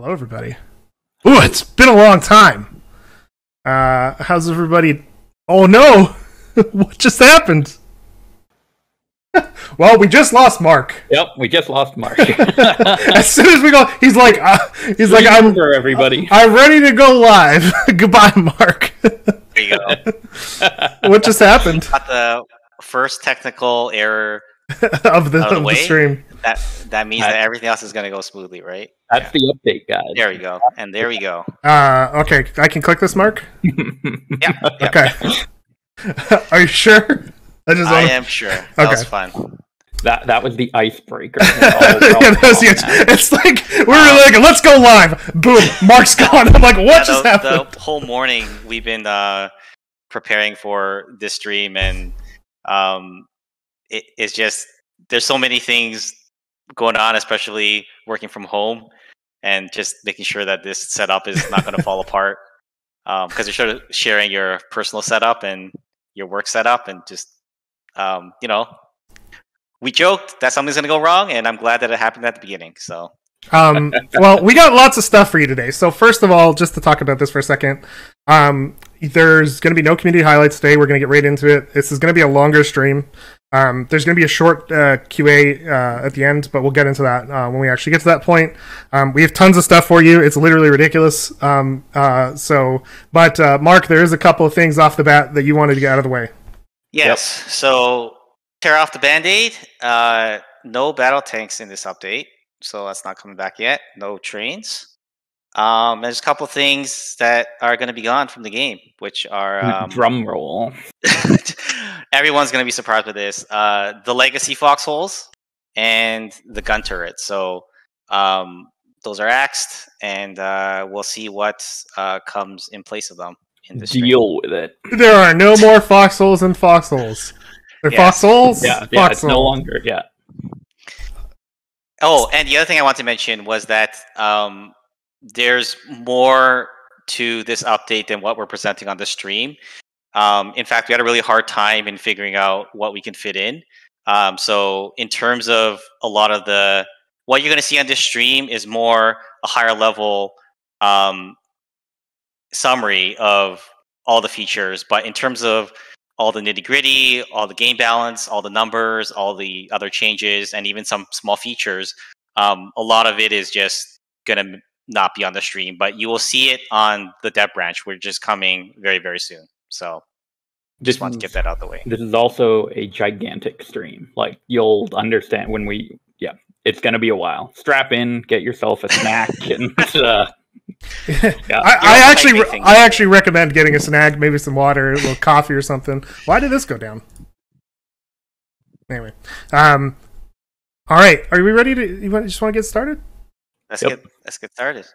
Hello, everybody. Ooh, it's been a long time. Uh, how's everybody? Oh no, what just happened? well, we just lost Mark. Yep, we just lost Mark. as soon as we go, he's like, uh, he's like, I'm for everybody. I'm ready to go live. Goodbye, Mark. There you go. what just happened Got the first technical error. of the, of the of the way? stream? That that means Right. that everything else is going to go smoothly, right? That's the update, guys. There we go. And there we go. Uh, okay, I can click this, Mark. Yeah. yeah. Okay. Are you sure? I just I wanna- am sure. That Okay. was fun. That that was the icebreaker. yeah, that was the- it's like we were like, let's go live. Boom, Mark's gone. I'm like, what Yeah, just the, happened? the whole morning we've been uh, preparing for this stream, and um, it, it's just there's so many things going on, especially working from home, and just making sure that this setup is not going to fall apart. Because you're sort of sharing your personal setup and your work setup, and just um, you know, we joked that something's going to go wrong, and I'm glad that it happened at the beginning. So Um, well, we got lots of stuff for you today. So first of all, just to talk about this for a second, um, there's going to be no community highlights today. We're going to get right into it. This is going to be a longer stream. Um, there's going to be a short uh, QA uh, at the end, but we'll get into that uh, when we actually get to that point. Um, we have tons of stuff for you. It's literally ridiculous. Um, uh, so, but uh, Mark, there is a couple of things off the bat that you wanted to get out of the way. Yes. So tear off the band-aid. Uh, no battle tanks in this update, so that's not coming back yet. No trains. Um, there's a couple of things that are going to be gone from the game, which are um, Drum roll. everyone's going to be surprised with this. Uh, the legacy foxholes and the gun turret. So um, those are axed, and uh, we'll see what uh, comes in place of them in this. stream. Deal with it. There are no more foxholes and foxholes. They're Yes. foxholes. Yeah, yeah. It's no longer. Yeah. Oh, and the other thing I want to mention was that um, there's more to this update than what we're presenting on the stream. Um, in fact, we had a really hard time in figuring out what we can fit in. Um, so, in terms of a lot of the what you're going to see on this stream is more a higher level um, summary of all the features. But in terms of all the nitty gritty, all the game balance, all the numbers, all the other changes, and even some small features. Um, a lot of it is just gonna not be on the stream, but you will see it on the dev branch. We're just coming very, very soon. So just want to get that out the way. This is also a gigantic stream. Like you'll understand when we. Yeah, it's gonna be a while. Strap in, get yourself a snack, and uh, I, Yeah. You're I actually, typing things. I actually recommend getting a snack, maybe some water, a little coffee or something. Why did this go down? Anyway, um, all right, are we ready to? You want, just want to get started? Let's Yep. get let's get started.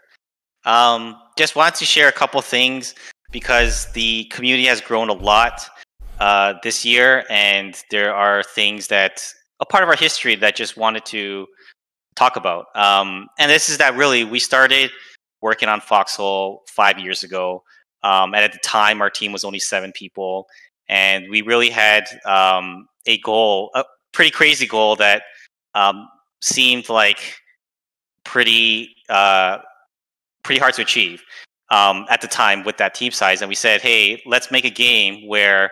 Um, just want to share a couple things because the community has grown a lot uh, this year, and there are things that a part of our history that just wanted to talk about. Um, and this is that really we started working on Foxhole five years ago, um, and at the time our team was only seven people, and we really had um, a goal, a pretty crazy goal that um, seemed like pretty uh, pretty hard to achieve um, at the time with that team size. And we said, hey, let's make a game where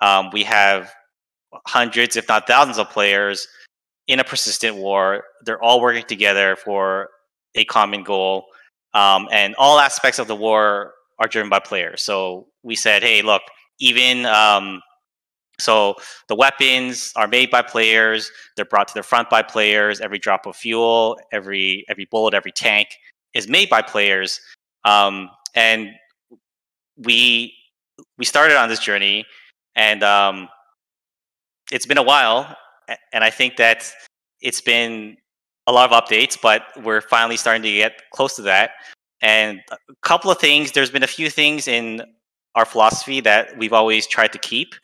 um, we have hundreds, if not thousands, of players in a persistent war. They're all working together for a common goal, um, and all aspects of the war are driven by players. So we said, hey, look, even um, so the weapons are made by players they're brought to the front by players every drop of fuel every every bullet every tank is made by players um, and we we started on this journey and um, it's been a while and i think that it's been a lot of updates but we're finally starting to get close to that and a couple of things there's been a few things in our philosophy that we've always tried to keep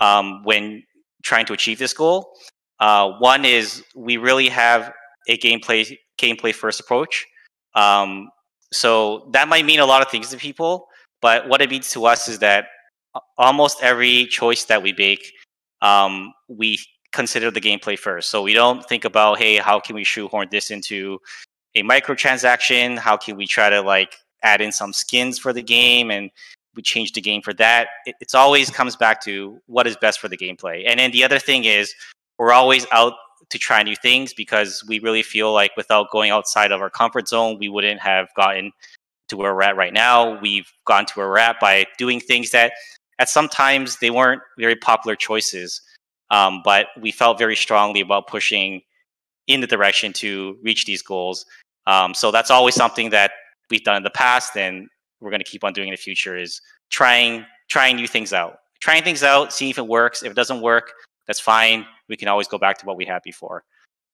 um, when trying to achieve this goal. Uh, one is we really have a gameplay gameplay first approach. Um, so that might mean a lot of things to people, but what it means to us is that almost every choice that we make, um, we consider the gameplay first. So we don't think about, hey, how can we shoehorn this into a microtransaction? How can we try to like add in some skins for the game and we change the game for that? It, it's always comes back to what is best for the gameplay. And then the other thing is we're always out to try new things because we really feel like without going outside of our comfort zone, we wouldn't have gotten to where we're at right now. We've gone to where we're at by doing things that at sometimes they weren't very popular choices. Um, but we felt very strongly about pushing in the direction to reach these goals. Um, so that's always something that we've done in the past, and we're going to keep on doing in the future. Is trying trying new things out, trying things out, seeing if it works. If it doesn't work, that's fine. We can always go back to what we had before.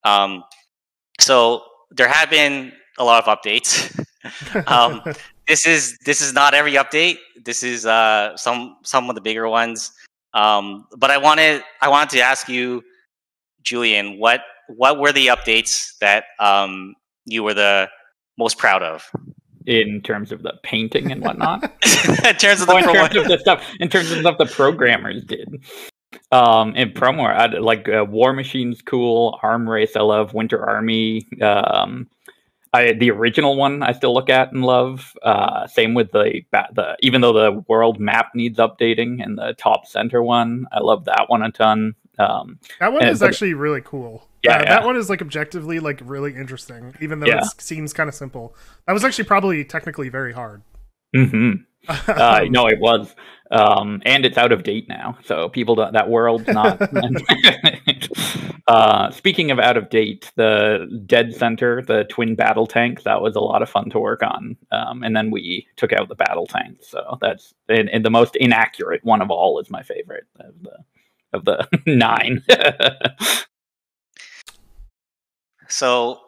Um, so there have been a lot of updates. um, this is this is not every update. This is uh, some some of the bigger ones. Um, but I wanted I wanted to ask you, Julian, what what were the updates that um, you were the most proud of? In terms of the painting and whatnot. in terms of the, oh, in terms of the stuff, in terms of stuff the programmers did. Um, in promo, I, like uh, War Machine's cool, Arm Race I love, Winter Army. Um, I, the original one I still look at and love. Uh, same with the the even though the world map needs updating and the top center one, I love that one a ton. Um, that one is actually really cool. Yeah, uh, yeah, that one is like objectively like really interesting, even though yeah. it seems kind of simple. That was actually probably technically very hard. Mm-hmm. uh, no, it was, um, and it's out of date now. So people don't, that world's not. uh, speaking of out of date, the Dead Center, the twin battle tank, that was a lot of fun to work on. Um, and then we took out the battle tank. So that's and, and, the most inaccurate one of all is my favorite of the of the nine. so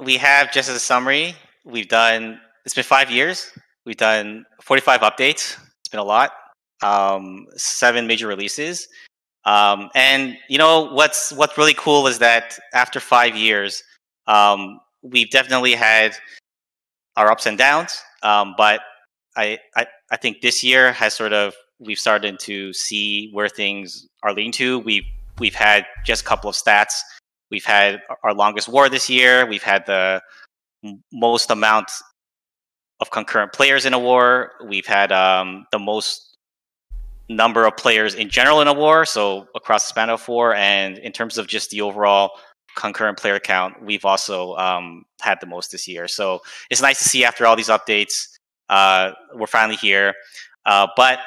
we have just as a summary, we've done. It's been five years We've done 45 updates. It's been a lot. Um, seven major releases. Um, and you know what's what's really cool is that after five years, um, we've definitely had our ups and downs. Um, but I, I I think this year has sort of we've started to see where things are leading to. We've we've had just a couple of stats. We've had our longest war this year. We've had the most amount of concurrent players in a war. We've had um, the most number of players in general in a war, so across the span of war, and in terms of just the overall concurrent player count, we've also um, had the most this year. So it's nice to see after all these updates, uh, we're finally here. Uh, but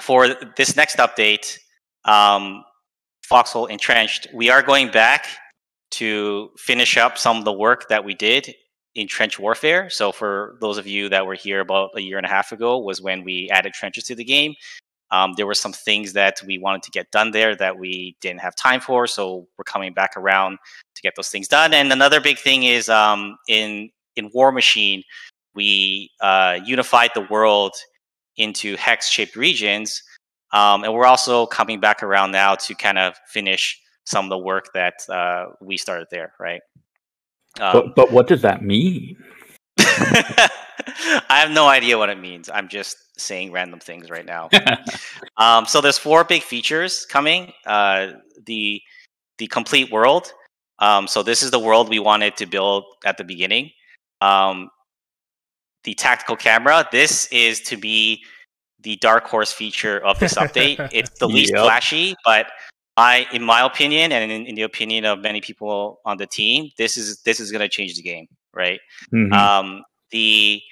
for this next update, um, Foxhole Entrenched, we are going back to finish up some of the work that we did in trench warfare. So for those of you that were here about a year and a half ago, was when we added trenches to the game. Um, there were some things that we wanted to get done there that we didn't have time for, so we're coming back around to get those things done. And another big thing is um, in in War Machine, we uh, unified the world into hex-shaped regions, um, and we're also coming back around now to kind of finish some of the work that uh, we started there, right? Um, but, but what does that mean? I have no idea what it means. I'm just saying random things right now. um, so there's four big features coming. Uh, the the complete world. Um, so this is the world we wanted to build at the beginning. Um, the tactical camera. This is to be the dark horse feature of this update. it's the least yep. flashy, but I, in my opinion, and in, in, the opinion of many people on the team, this is this is going to change the game, right? Mm-hmm. Um, the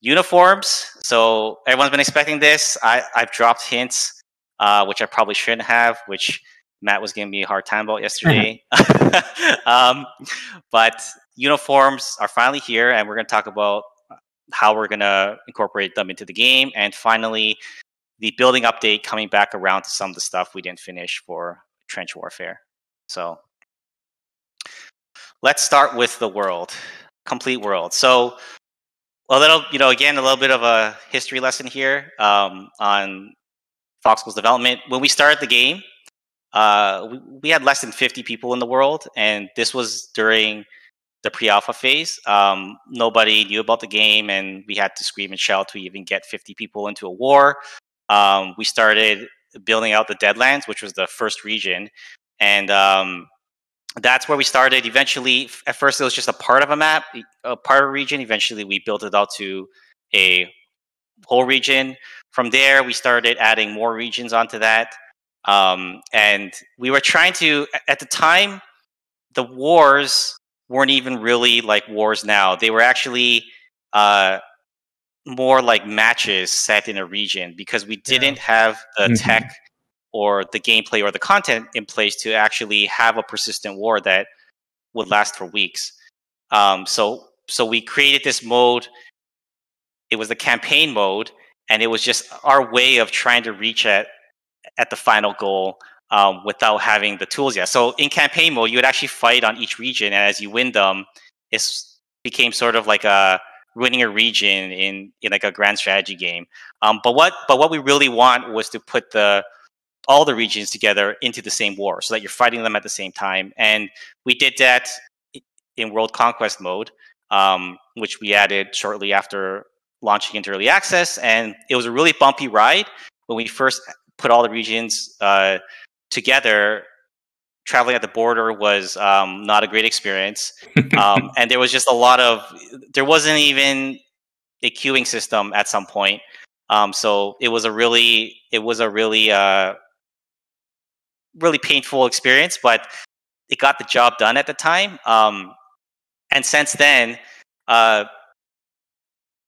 uniforms. So everyone's been expecting this. I, I've dropped hints, uh, which I probably shouldn't have, which Matt was giving me a hard time about yesterday. um, but uniforms are finally here, and we're going to talk about how we're going to incorporate them into the game. And finally, the building update coming back around to some of the stuff we didn't finish for trench warfare. So let's start with the world, complete world. So a little, you know, again, a little bit of a history lesson here um, on Foxhole's development. When we started the game, uh, we, we, had less than 50 people in the world, and this was during the pre-alpha phase. Um, nobody knew about the game, and we had to scream and shout to even get 50 people into a war um, we started building out the Deadlands, which was the first region, and um, that's where we started. Eventually, at first it was just a part of a map, a part of a region. Eventually, we built it out to a whole region. From there, we started adding more regions onto that. Um, and we were trying to, at the time, the wars weren't even really like wars now. They were actually uh, more like matches set in a region because we didn't yeah. have the mm-hmm. tech or the gameplay or the content in place to actually have a persistent war that would last for weeks. Um, so so we created this mode. It was the campaign mode, and it was just our way of trying to reach at at the final goal um, without having the tools yet. So in campaign mode, you would actually fight on each region, and as you win them, it became sort of like a winning a region in in like a grand strategy game. Um, but what but what we really want was to put the all the regions together into the same war, so that you're fighting them at the same time. And we did that in World Conquest mode, um, which we added shortly after launching into early access, and it was a really bumpy ride. When we first put all the regions uh, together traveling at the border was um, not a great experience. Um, and there was just a lot of there wasn't even a queuing system at some point. Um, so it was a really it was a really uh, really painful experience but it got the job done at the time. Um, and since then uh,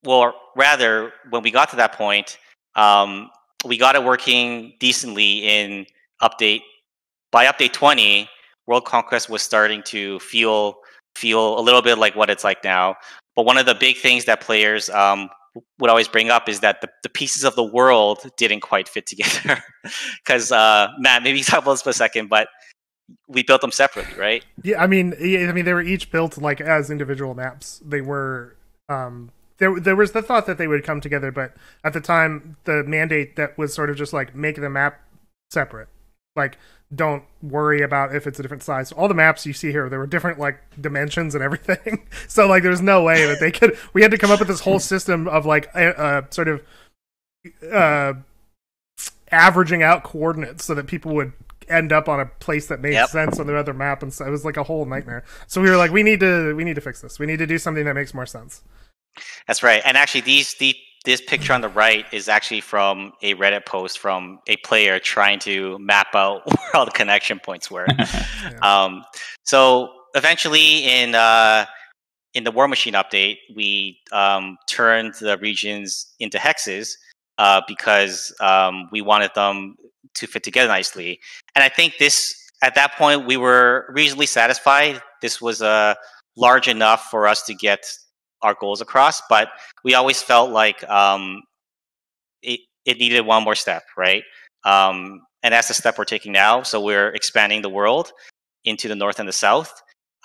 well rather when we got to that point um, we got it working decently in update by update 20 world conquest was starting to feel feel a little bit like what it's like now. But one of the big things that players um, would always bring up is that the, the pieces of the world didn't quite fit together. Because uh, matt maybe talk about this for a second but we built them separately right? Yeah i mean i mean they were each built like as individual maps. They were um there there was the thought that they would come together but at the time the mandate that was sort of just like make the map separate like don't worry about if it's a different size. All the maps you see here, there were different like dimensions and everything. so like there's no way that they could. We had to come up with this whole system of like uh, sort of uh, averaging out coordinates so that people would end up on a place that made yep. sense on their other map, and so it was like a whole nightmare. So we were like, we need to we need to fix this. We need to do something that makes more sense. That's right. And actually, these the this picture on the right is actually from a Reddit post from a player trying to map out where all the connection points were. yeah. um, so eventually, in uh, in the War Machine update, we um, turned the regions into hexes uh, because um, we wanted them to fit together nicely. And I think this at that point we were reasonably satisfied. This was uh, large enough for us to get our goals across, but we always felt like um, it, it needed one more step, right? Um, and that's the step we're taking now. So we're expanding the world into the north and the south.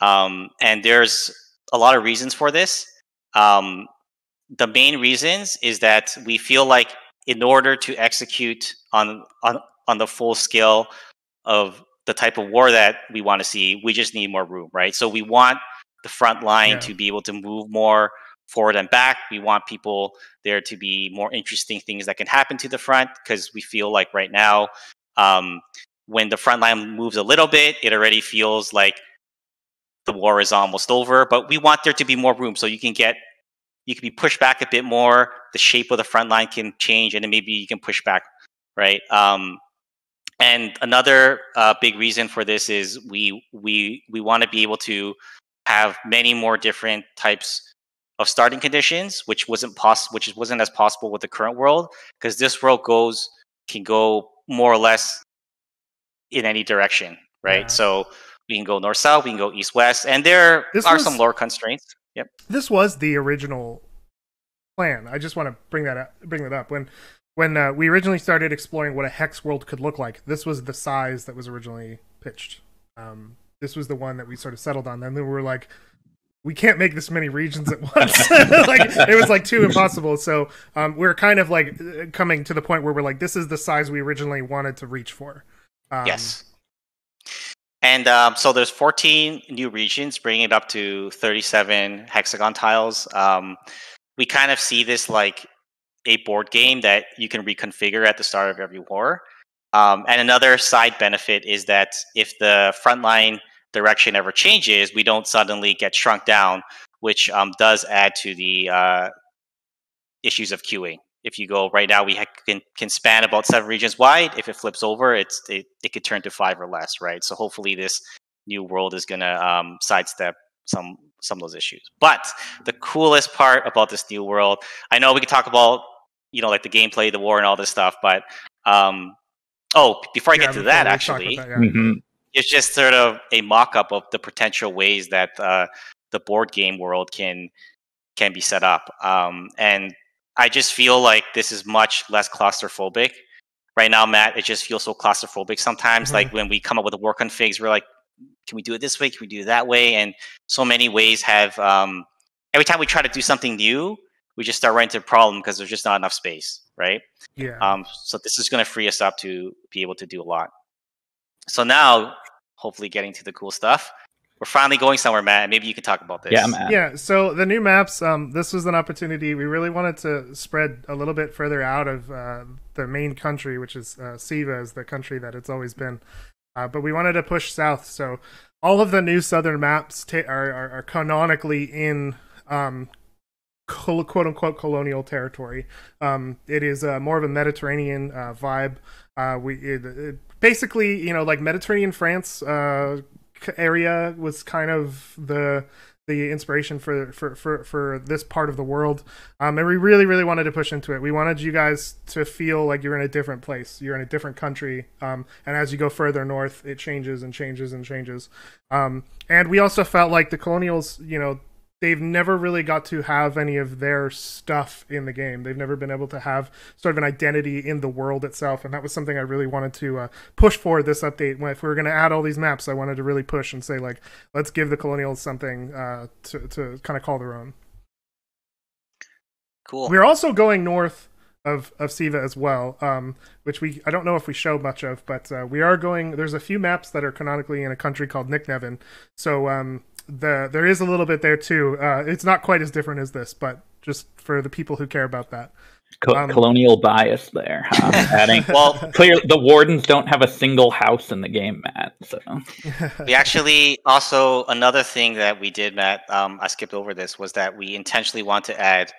Um, and there's a lot of reasons for this. Um, the main reasons is that we feel like in order to execute on, on, on the full scale of the type of war that we want to see, we just need more room, right? So we want the front line yeah. to be able to move more forward and back. We want people there to be more interesting things that can happen to the front because we feel like right now, um, when the front line moves a little bit, it already feels like the war is almost over. But we want there to be more room so you can get you can be pushed back a bit more. The shape of the front line can change, and then maybe you can push back, right? Um, and another uh, big reason for this is we we we want to be able to have many more different types of starting conditions, which wasn't possible, which wasn't as possible with the current world, because this world goes can go more or less in any direction, right? Yeah. So we can go north south, we can go east west, and there this are was, some lower constraints. Yep. This was the original plan. I just want to bring that up, bring that up when when uh, we originally started exploring what a hex world could look like. This was the size that was originally pitched. Um, this was the one that we sort of settled on. Then we were like, we can't make this many regions at once. like it was like too impossible. So um, we're kind of like coming to the point where we're like, this is the size we originally wanted to reach for. Um, yes. And um, so there's 14 new regions, bringing it up to 37 hexagon tiles. Um, we kind of see this like a board game that you can reconfigure at the start of every war. Um, and another side benefit is that if the frontline direction ever changes, we don't suddenly get shrunk down, which um, does add to the uh, issues of queuing. If you go right now, we can, can span about seven regions wide. If it flips over, it's it, it could turn to five or less, right? So hopefully this new world is going to um, sidestep some some of those issues. But the coolest part about this new world, I know we can talk about you know like the gameplay, the war, and all this stuff, but um, oh, before I Yeah, get to that, actually, that, yeah. Mhm. it's just sort of a mock-up of the potential ways that uh, the board game world can can be set up. Um, and I just feel like this is much less claustrophobic. Right now, Matt, it just feels so claustrophobic sometimes. Mhm. Like when we come up with a war configs, we're like, can we do it this way? Can we do it that way? And so many ways have. Um, every time we try to do something new, we just start running into a problem because there's just not enough space, right? Yeah. Um, so this is going to free us up to be able to do a lot. So now, hopefully, getting to the cool stuff. We're finally going somewhere, Matt. Maybe you can talk about this. Yeah, man. yeah so the new maps um, this was an opportunity we really wanted to spread a little bit further out of uh, the main country which is uh, siva is the country that it's always been uh, but we wanted to push south so all of the new southern maps ta- are, are, are canonically in um, col- quote unquote colonial territory. Um, it is uh, more of a mediterranean uh, vibe. Uh, we it, it, basically you know like mediterranean france uh, area was kind of the the inspiration for for for, for this part of the world. Um, and we really really wanted to push into it. We wanted you guys to feel like you're in a different place. You're in a different country. Um, and as you go further north it changes and changes and changes. Um, and we also felt like the colonials you know they've never really got to have any of their stuff in the game. They've never been able to have sort of an identity in the world itself, and that was something I really wanted to uh, push for this update. When if we were going to add all these maps, I wanted to really push and say like, let's give the colonials something uh, to to kind of call their own. Cool. We're also going north of of Siva as well, um, which we I don't know if we show much of, but uh, we are going. There's a few maps that are canonically in a country called Nicknevin, so um, the there is a little bit there too. Uh, it's not quite as different as this, but just for the people who care about that. Co- Um, colonial bias there. Huh? Adding well, clear the wardens don't have a single house in the game, Matt. So we actually also another thing that we did, Matt. Um, I skipped over this was that we intentionally want to add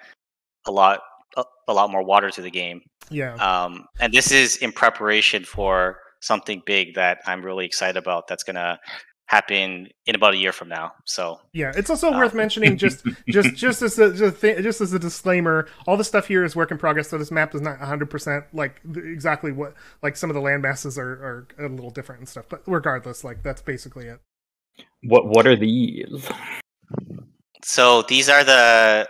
a lot a, a lot more water to the game. yeah. Um, and this is in preparation for something big that I'm really excited about. That's gonna happen in about a year from now. So Yeah, it's also Uh, worth mentioning just just just as a just, thi- just as a disclaimer, all the stuff here is work in progress. So this map is not 100% like exactly what like some of the land masses are, are a little different and stuff. But regardless, like that's basically it. what what are these? So these are the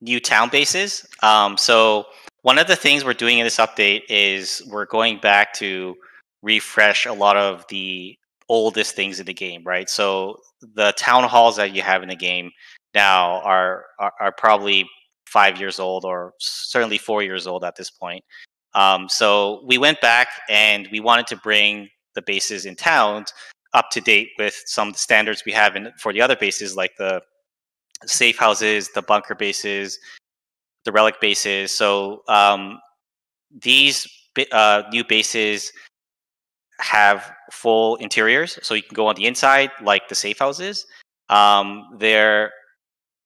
new town bases. Um, so one of the things we're doing in this update is we're going back to refresh a lot of the oldest things in the game, right? So the town halls that you have in the game now are are, are probably five years old or certainly four years old at this point. Um, so we went back and we wanted to bring the bases in town up to date with some standards we have in for the other bases, like the safe houses, the bunker bases, the relic bases. So um, these uh, new bases have full interiors, so you can go on the inside like the safe houses. Um, there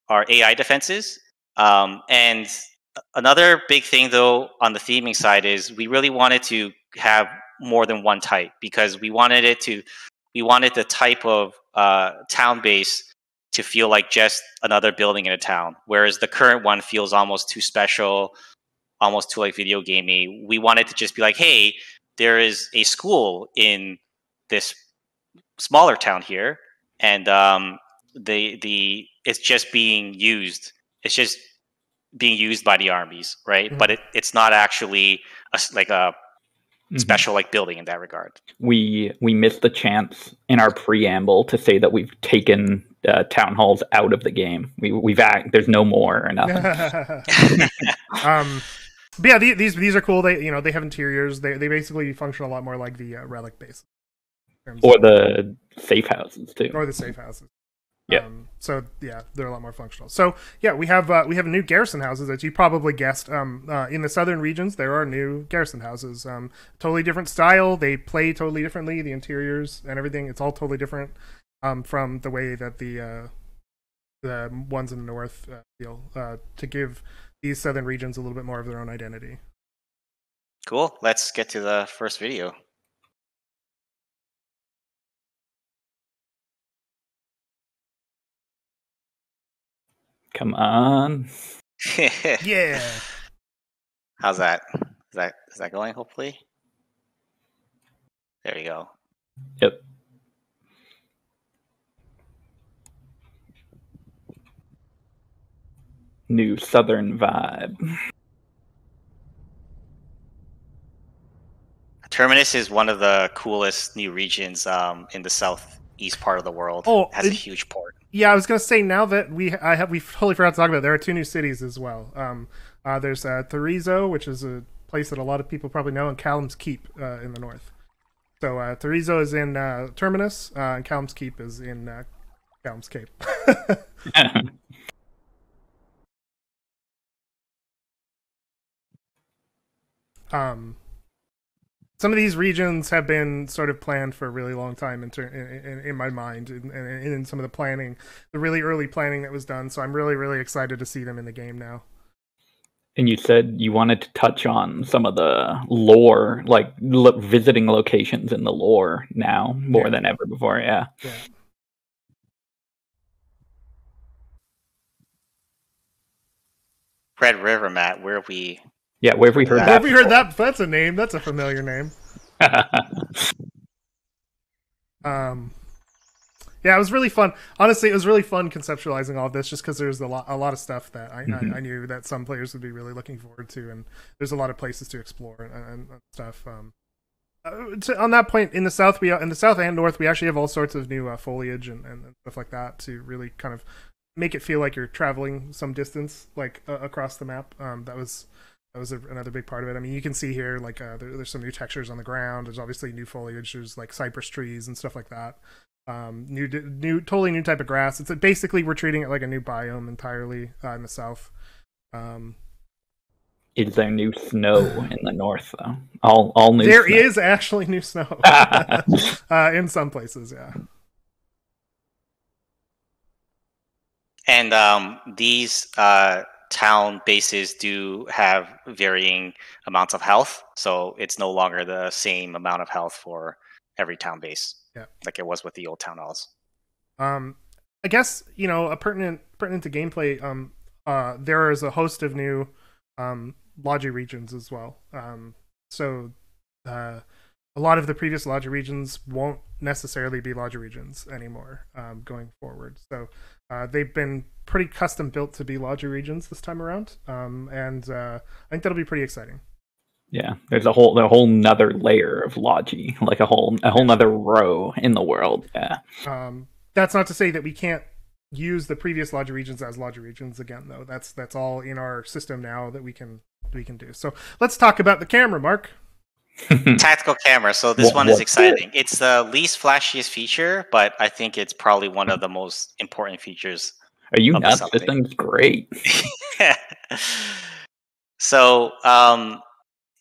are AI defenses, um, and another big thing though on the theming side is we really wanted to have more than one type because we wanted it to we wanted the type of uh, town base to feel like just another building in a town, whereas the current one feels almost too special, almost too like video gamey. We wanted to just be like, hey, there is a school in this smaller town here, and um, the the it's just being used. It's just being used by the armies, right? Mhm. But it, it's not actually a s like a Mhm. special like building in that regard. We we missed the chance in our preamble to say that we've taken uh, town halls out of the game. We we've act, there's no more or nothing. um, but yeah, the- these these are cool. They you know they have interiors. They they basically function a lot more like the uh, relic base, or of- the safe houses too. or the safe houses. Yeah. Um, so yeah, they're a lot more functional. So yeah, we have uh, we have new garrison houses as you probably guessed. Um, uh, in the southern regions, there are new garrison houses. Um, totally different style. They play totally differently. The interiors and everything, it's all totally different. um, from the way that the uh, the ones in the north uh, feel uh, to give these southern regions a little bit more of their own identity. Cool. Let's get to the first video. Come on. Yeah. How's that? Is that is that going? Hopefully. There you go. Yep. New southern vibe. Terminus is one of the coolest new regions um, in the southeast part of the world. Oh, it has a huge port. Yeah, I was gonna say now that we I have we totally forgot to talk about. It, there are two new cities as well. Um, uh, there's uh, Therizo, which is a place that a lot of people probably know, and Callum's Keep uh, in the north. So uh, Therizo is in uh, Terminus, uh, and Callum's Keep is in uh, Callum's Cape. um, some of these regions have been sort of planned for a really long time in, ter- in, in, in my mind and in, in, in some of the planning the really early planning that was done so i'm really really excited to see them in the game now and you said you wanted to touch on some of the lore, like lo- visiting locations in the lore now more Yeah. than ever before. Yeah. yeah Red River, Matt. Where we? Yeah. Where have we heard Yeah. that? have you heard that that's a name that's a familiar name um yeah it was really fun honestly it was really fun conceptualizing all of this just because there's a lot a lot of stuff that I, Mhm. I i knew that some players would be really looking forward to and there's a lot of places to explore and, and, and stuff um uh, to, on that point in the south we in the south and north we actually have all sorts of new uh, foliage and, and stuff like that to really kind of make it feel like you're traveling some distance like uh, across the map um that was that was a, another big part of it. I mean, you can see here like uh, there, there's some new textures on the ground. There's obviously new foliage. There's like cypress trees and stuff like that. Um, new, new, totally new type of grass. It's basically we're treating it like a new biome entirely uh, in the south. Um, Is there new snow in the north though? All all new. there snow. is actually new snow uh, in some places. Yeah. And um, these uh, town bases do have varying amounts of health, so it's no longer the same amount of health for every town base, Yeah. like it was with the old town halls. Um, I guess you know a pertinent pertinent to gameplay. Um, uh, there is a host of new um logi regions as well. Um, so uh, a lot of the previous logi regions won't necessarily be logi regions anymore um, going forward. So uh, they've been pretty custom built to be logi regions this time around, um, and uh, I think that'll be pretty exciting. Yeah, there's a whole a whole nother layer of logi, like a whole a whole nother row in the world. Yeah. Um, that's not to say that we can't use the previous logi regions as logi regions again, though. That's that's all in our system now that we can we can do. So let's talk about the camera, Mark. Tactical camera. So this What- one is exciting. It's the least flashiest feature, but I think it's probably one of the most important features Are you nuts? This thing's great. so, um,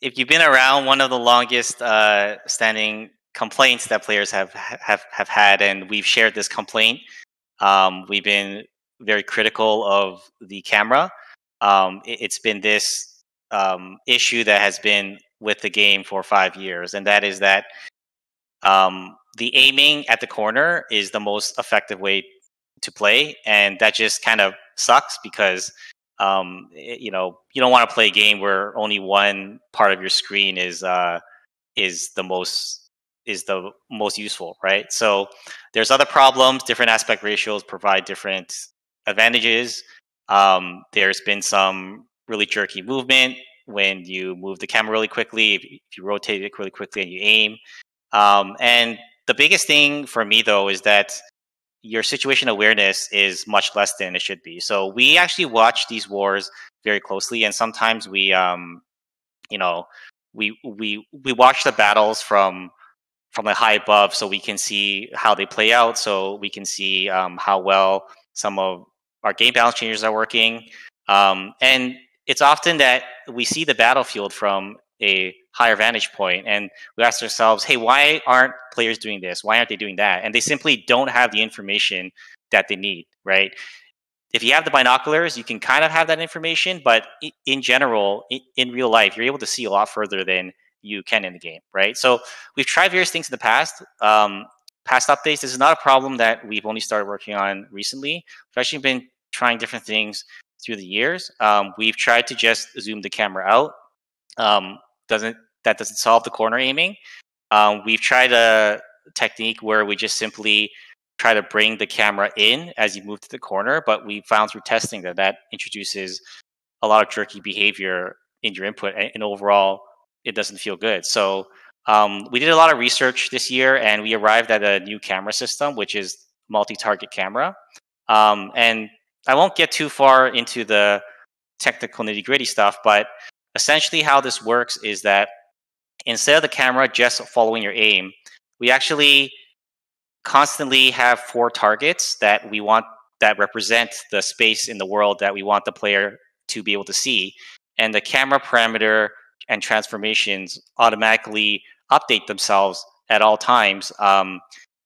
if you've been around, one of the longest uh, standing complaints that players have have have had, and we've shared this complaint. Um, we've been very critical of the camera. Um, it, it's been this um, issue that has been with the game for five years, and that is that um, the aiming at the corner is the most effective way to play, and that just kind of sucks because um, it- you know you don't want to play a game where only one part of your screen is uh, is the most is the most useful, right? So there's other problems. Different aspect ratios provide different advantages. Um, there's been some really jerky movement when you move the camera really quickly. If, you rotate it really quickly and you aim, um, and the biggest thing for me though is that your situation awareness is much less than it should be. So we actually watch these wars very closely, and sometimes we, um, you know, we we we watch the battles from from like high above, so we can see how they play out. So we can see um, how well some of our game balance changes are working, um, and it's often that we see the battlefield from a higher vantage point and we ask ourselves hey why aren't players doing this? Why aren't they doing that? And they simply don't have the information that they need right? If you have the binoculars you can kind of have that information but in general in real life you're able to see a lot further than you can in the game right? So we've tried various things in the past. Um, past updates this is not a problem that we've only started working on recently. We've actually been trying different things through the years um, we've tried to just zoom the camera out um, doesn't that doesn't solve the corner aiming. Um, we've tried a technique where we just simply try to bring the camera in as you move to the corner, but we found through testing that that introduces a lot of jerky behavior in your input, and overall, it doesn't feel good. So um, we did a lot of research this year, and we arrived at a new camera system, which is multi-target camera. Um, and I won't get too far into the technical nitty gritty stuff, but essentially how this works is that instead of the camera just following your aim, we actually constantly have four targets that we want that represent the space in the world that we want the player to be able to see. And the camera parameter and transformations automatically update themselves at all times um,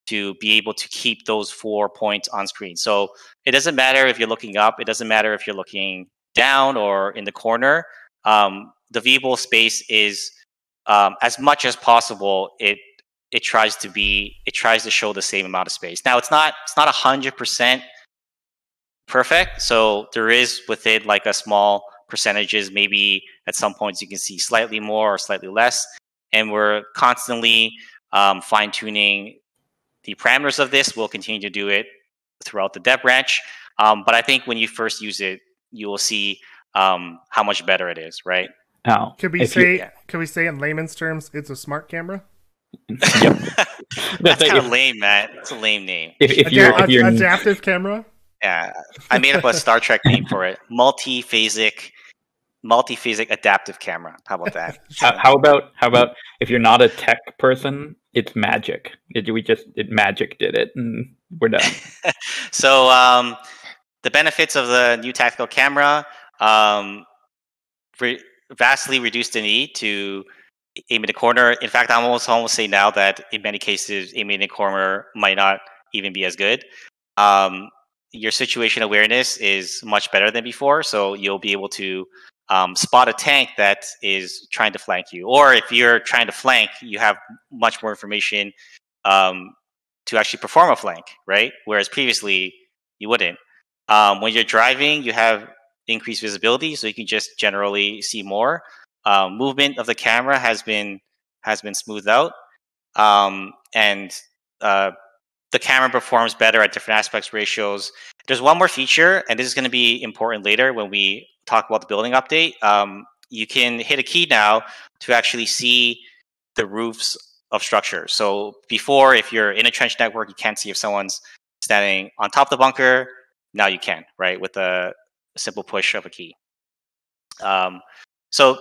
to be able to keep those four points on screen. So it doesn't matter if you're looking up, it doesn't matter if you're looking down or in the corner um, the viewable space is um, as much as possible. It it tries to be it tries to show the same amount of space. Now it's not it's not hundred percent perfect. So there is within like a small percentages. Maybe at some points you can see slightly more or slightly less, and we're constantly um, fine tuning the parameters of this. We'll continue to do it throughout the dev branch. Um, but I think when you first use it, you will see um, how much better it is, right? Now, Can we say you, can we say in layman's terms it's a smart camera? yep. That's kind of lame, Matt. It's a lame name. If, if you're, if you're adaptive camera. Yeah, I made up a Star Trek name for it. Multiphasic, multiphasic adaptive camera. How about that? how, how, about how about if you're not a tech person, it's magic. It, we just it magic did it, and we're done. so um, the benefits of the new tactical camera um, re- vastly reduced the need to aim in the corner. In fact, I'm almost almost say now that in many cases, aiming in the corner might not even be as good. Um, your situation awareness is much better than before, so you'll be able to um, spot a tank that is trying to flank you. Or if you're trying to flank, you have much more information um, to actually perform a flank, right? Whereas previously you wouldn't. Um, when you're driving, you have increased visibility, so you can just generally see more. Um, movement of the camera has been has been smoothed out, um, and uh, the camera performs better at different aspects ratios. There's one more feature, and this is going to be important later when we talk about the building update. Um, you can hit a key now to actually see the roofs of structures. So before, if you're in a trench network, you can't see if someone's standing on top of the bunker. Now you can, right, with a simple push of a key. Um, so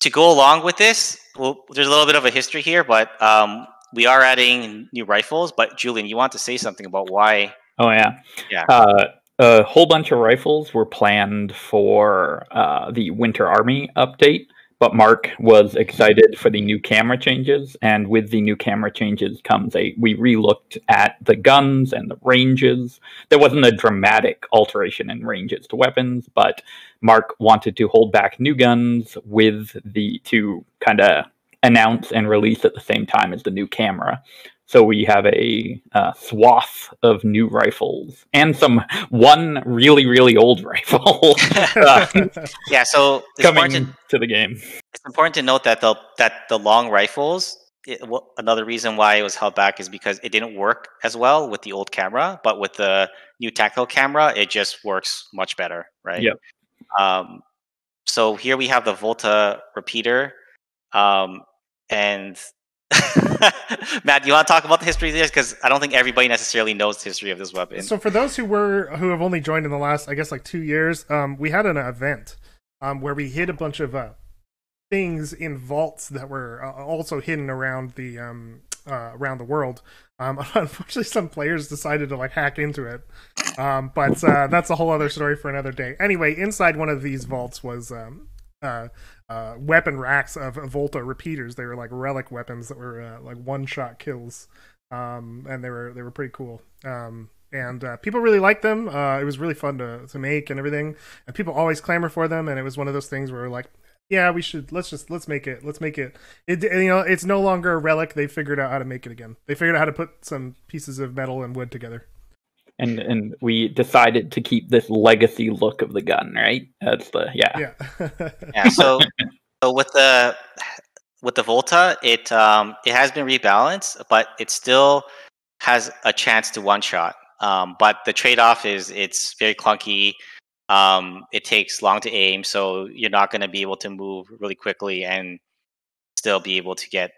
to go along with this, well, there's a little bit of a history here, but um, we are adding new rifles. But Julian, you want to say something about why? Oh yeah, yeah. Uh, a whole bunch of rifles were planned for uh, the Winter Army update, but Mark was excited for the new camera changes, and with the new camera changes comes a we relooked at the guns and the ranges. There wasn't a dramatic alteration in ranges to weapons, but Mark wanted to hold back new guns with the to kind of announce and release at the same time as the new camera. So we have a uh, swath of new rifles and some one really really old rifle. uh, yeah, so coming to, to, the game. It's important to note that the that the long rifles. It, well, another reason why it was held back is because it didn't work as well with the old camera, but with the new tactical camera, it just works much better, right? Yep. Um, so here we have the Volta repeater, um, and Matt, you want to talk about the history of this? Because I don't think everybody necessarily knows the history of this weapon. So, for those who were who have only joined in the last, I guess, like two years, um, we had an event um, where we hid a bunch of uh, things in vaults that were uh, also hidden around the um, uh, around the world. Um, unfortunately, some players decided to like hack into it, um, but uh, that's a whole other story for another day. Anyway, inside one of these vaults was um, uh, uh, weapon racks of Volta repeaters. They were like relic weapons that were uh, like one shot kills, um, and they were they were pretty cool. Um, and uh, people really liked them. Uh, it was really fun to to make and everything. And people always clamor for them. And it was one of those things where we're like, yeah, we should let's just let's make it. Let's make it. It you know it's no longer a relic. They figured out how to make it again. They figured out how to put some pieces of metal and wood together and and we decided to keep this legacy look of the gun, right? That's the yeah. Yeah. yeah. So, so with the with the Volta, it um it has been rebalanced, but it still has a chance to one shot. Um, but the trade off is it's very clunky. Um, it takes long to aim, so you're not going to be able to move really quickly and still be able to get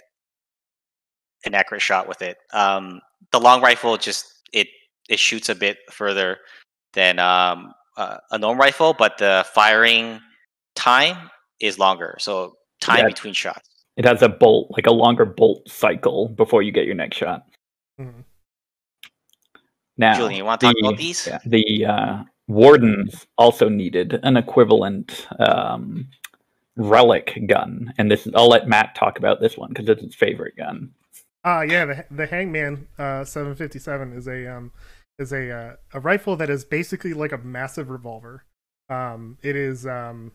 an accurate shot with it. Um, the long rifle just it it shoots a bit further than um, uh, a normal rifle, but the firing time is longer. So time yeah. between shots. It has a bolt, like a longer bolt cycle before you get your next shot. Mm-hmm. Now, Julian, you want to talk about these? Yeah, the uh, wardens also needed an equivalent um, relic gun, and this I'll let Matt talk about this one because it's his favorite gun. Uh yeah, the the Hangman uh, 757 is a um is a uh, a rifle that is basically like a massive revolver. Um, it is um,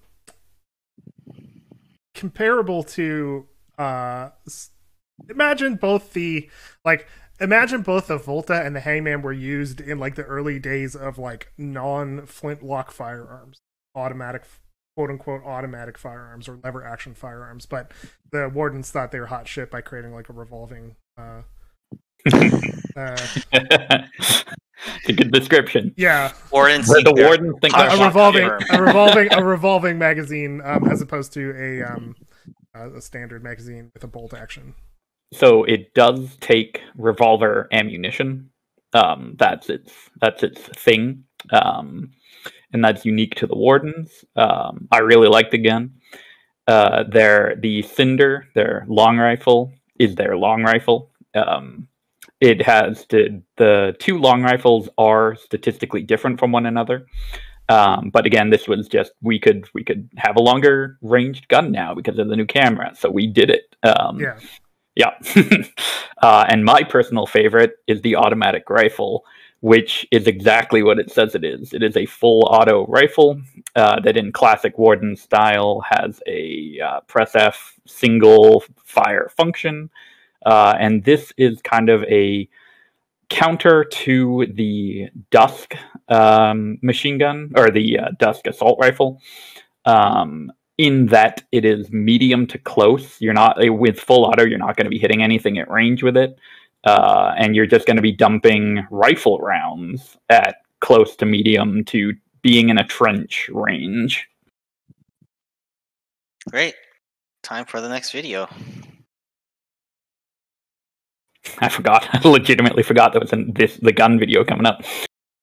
comparable to uh, imagine both the like imagine both the Volta and the Hangman were used in like the early days of like non flintlock firearms, automatic quote unquote automatic firearms or lever action firearms. But the Wardens thought they were hot shit by creating like a revolving uh, uh, it's a good description. Yeah, Wardens. the wardens think a, a revolving, a revolving, a revolving magazine, um, as opposed to a um, a standard magazine with a bolt action. So it does take revolver ammunition. Um, that's its that's its thing, um, and that's unique to the wardens. Um, I really like the gun. Uh, their the cinder, their long rifle, is their long rifle. Um, it has to, the two long rifles are statistically different from one another. Um, but again, this was just we could we could have a longer ranged gun now because of the new camera, so we did it. Um, yeah, yeah. uh, and my personal favorite is the automatic rifle, which is exactly what it says it is. It is a full auto rifle uh, that, in classic Warden style, has a uh, press F single fire function. Uh, and this is kind of a counter to the Dusk um, machine gun or the uh, Dusk assault rifle. Um, in that it is medium to close. You're not with full auto. You're not going to be hitting anything at range with it, uh, and you're just going to be dumping rifle rounds at close to medium to being in a trench range. Great. Time for the next video. I forgot. I legitimately forgot there was an, this the gun video coming up.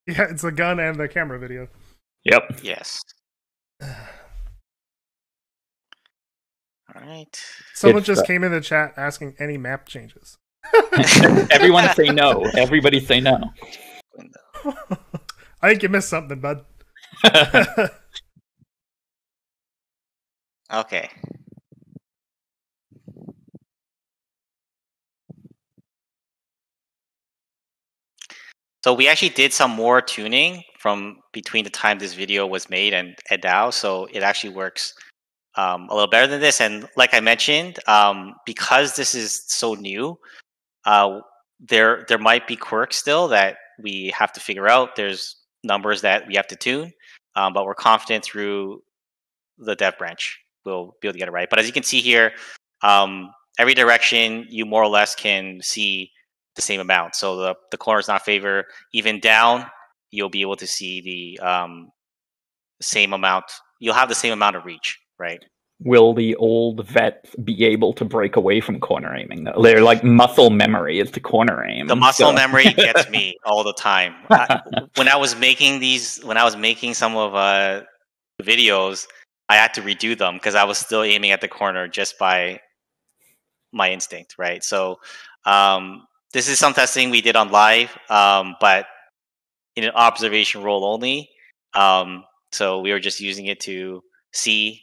Yeah, it's the gun and the camera video. Yep. Yes. All right. Someone it's, just uh, came in the chat asking any map changes. Everyone say no. Everybody say no. I think you missed something, bud. okay. So we actually did some more tuning from between the time this video was made and, and now. So it actually works um, a little better than this. And like I mentioned, um, because this is so new, uh, there there might be quirks still that we have to figure out. There's numbers that we have to tune, um, but we're confident through the dev branch we'll be able to get it right. But as you can see here, um, every direction you more or less can see the same amount. So the, the corner is not favor. Even down, you'll be able to see the um, same amount. You'll have the same amount of reach, right? Will the old vet be able to break away from corner aiming? Though? They're like muscle memory is the corner aim. The muscle so. memory gets me all the time. I, when I was making these, when I was making some of uh, videos, I had to redo them because I was still aiming at the corner just by my instinct, right? So um, this is some testing we did on live, um, but in an observation role only. Um, so we were just using it to see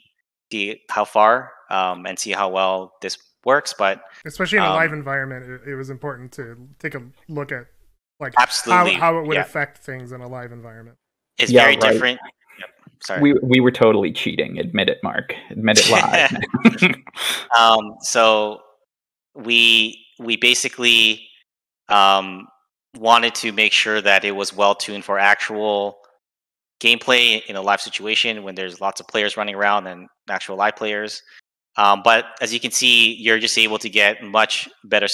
see how far um, and see how well this works. But especially in a um, live environment, it, it, was important to take a look at like absolutely how, how it would yeah. affect things in a live environment. It's Yeah, very right. different. Yep. Sorry. We we were totally cheating. Admit it, Mark. Admit it live. um, so we we basically um, wanted to make sure that it was well tuned for actual gameplay in a live situation when there's lots of players running around and actual live players. Um, but as you can see, you're just able to get much better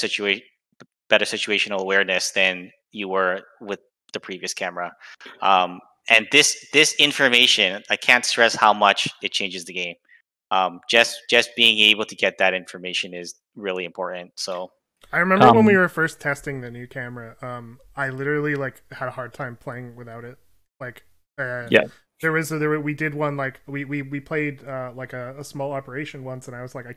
better situational awareness than you were with the previous camera. Um, and this this information, I can't stress how much it changes the game. Um, just just being able to get that information is really important. So I remember when Um, we were first testing the new camera. Um, I literally like had a hard time playing without it. Like, uh, Yeah. there was a, there were, we did one like we we we played uh like a, a small operation once, and I was like I.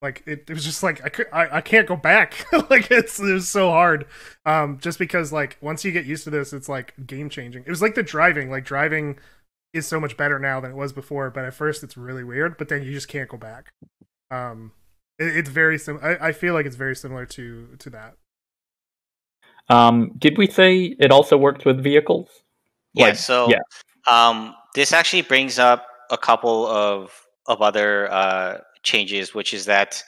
Like it, it was just like I, could, I I can't go back. like it's it was so hard. Um, just because like once you get used to this, it's like game changing. It was like the driving. Like driving is so much better now than it was before. But at first, it's really weird. But then you just can't go back. Um, it, it's very sim. I, I feel like it's very similar to to that. um, did we say it also worked with vehicles? Yeah, Like, so yeah. um, this actually brings up a couple of of other uh, changes, which is that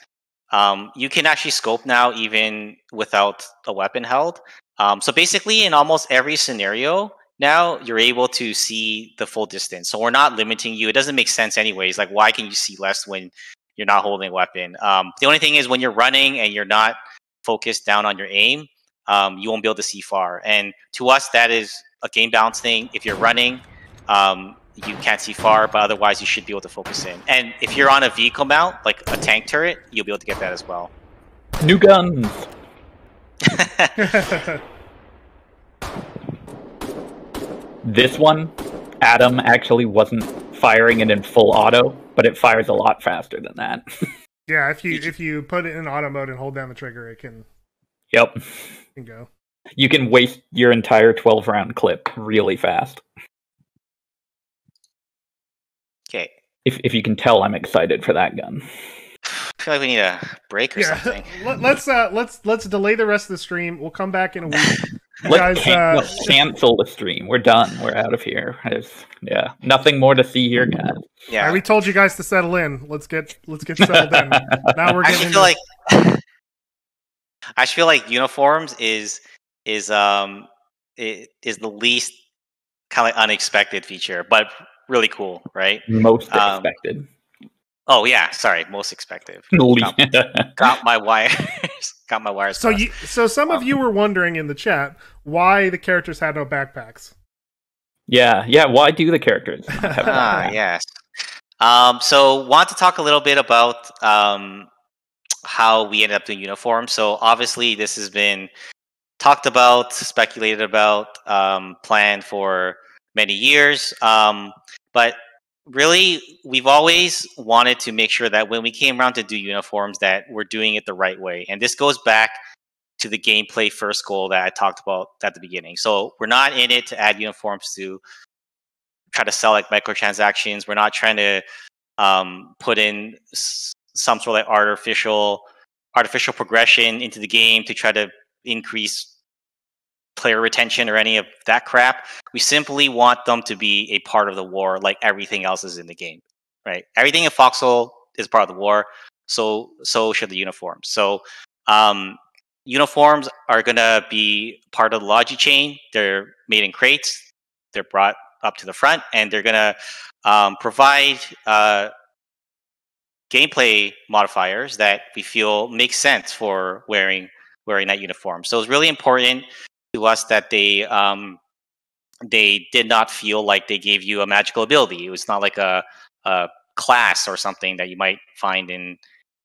um, you can actually scope now even without a weapon held. Um, so basically, in almost every scenario now, you're able to see the full distance. So we're not limiting you. It doesn't make sense anyways. Like, why can you see less when you're not holding a weapon? Um, the only thing is when you're running and you're not focused down on your aim, um, you won't be able to see far. And to us, that is a game balance thing. If you're running, um, you can't see far, but otherwise you should be able to focus in. And if you're on a vehicle mount, like a tank turret, you'll be able to get that as well. New guns. This one, Adam actually wasn't firing it in full auto, but it fires a lot faster than that. yeah, if you if you put it in auto mode and hold down the trigger, it can yep. can go. You can waste your entire 12 round clip really fast. okay. If, if you can tell, I'm excited for that gun. I feel like we need a break or Yeah, something. Let, let's uh let's let's delay the rest of the stream. We'll come back in a week. You Let's guys, can- uh, no, cancel the stream. We're done. We're out of here. There's- yeah, nothing more to see here, guys. Yeah. we told you guys to settle in. Let's get let's get settled in. Now we're I getting just into feel like I feel like uniforms is is um i- is the least kind of like unexpected feature, but really cool, right? Most Um, expected. Oh yeah, sorry, most expected. Le- Got my wires. Got my wires. So crossed. you so some of you were wondering in the chat why the characters had no backpacks. yeah, yeah. Why do the characters? ah, that? yes. Um, so want to talk a little bit about um, how we ended up doing uniforms. So obviously this has been talked about, speculated about, um, planned for many years. Um, but really, we've always wanted to make sure that when we came around to do uniforms, that we're doing it the right way. And this goes back to the gameplay first goal that I talked about at the beginning. So we're not in it to add uniforms to try to sell like microtransactions. We're not trying to um, put in some sort of like artificial artificial progression into the game to try to increase player retention or any of that crap. We simply want them to be a part of the war, like everything else is in the game. Right? Everything in Foxhole is part of the war. So so should the uniforms. So um, uniforms are gonna be part of the logi chain. They're made in crates. They're brought up to the front, and they're gonna um, provide uh, gameplay modifiers that we feel make sense for wearing wearing that uniform. So it's really important to us that they um, they did not feel like they gave you a magical ability. It was not like a, a class or something that you might find in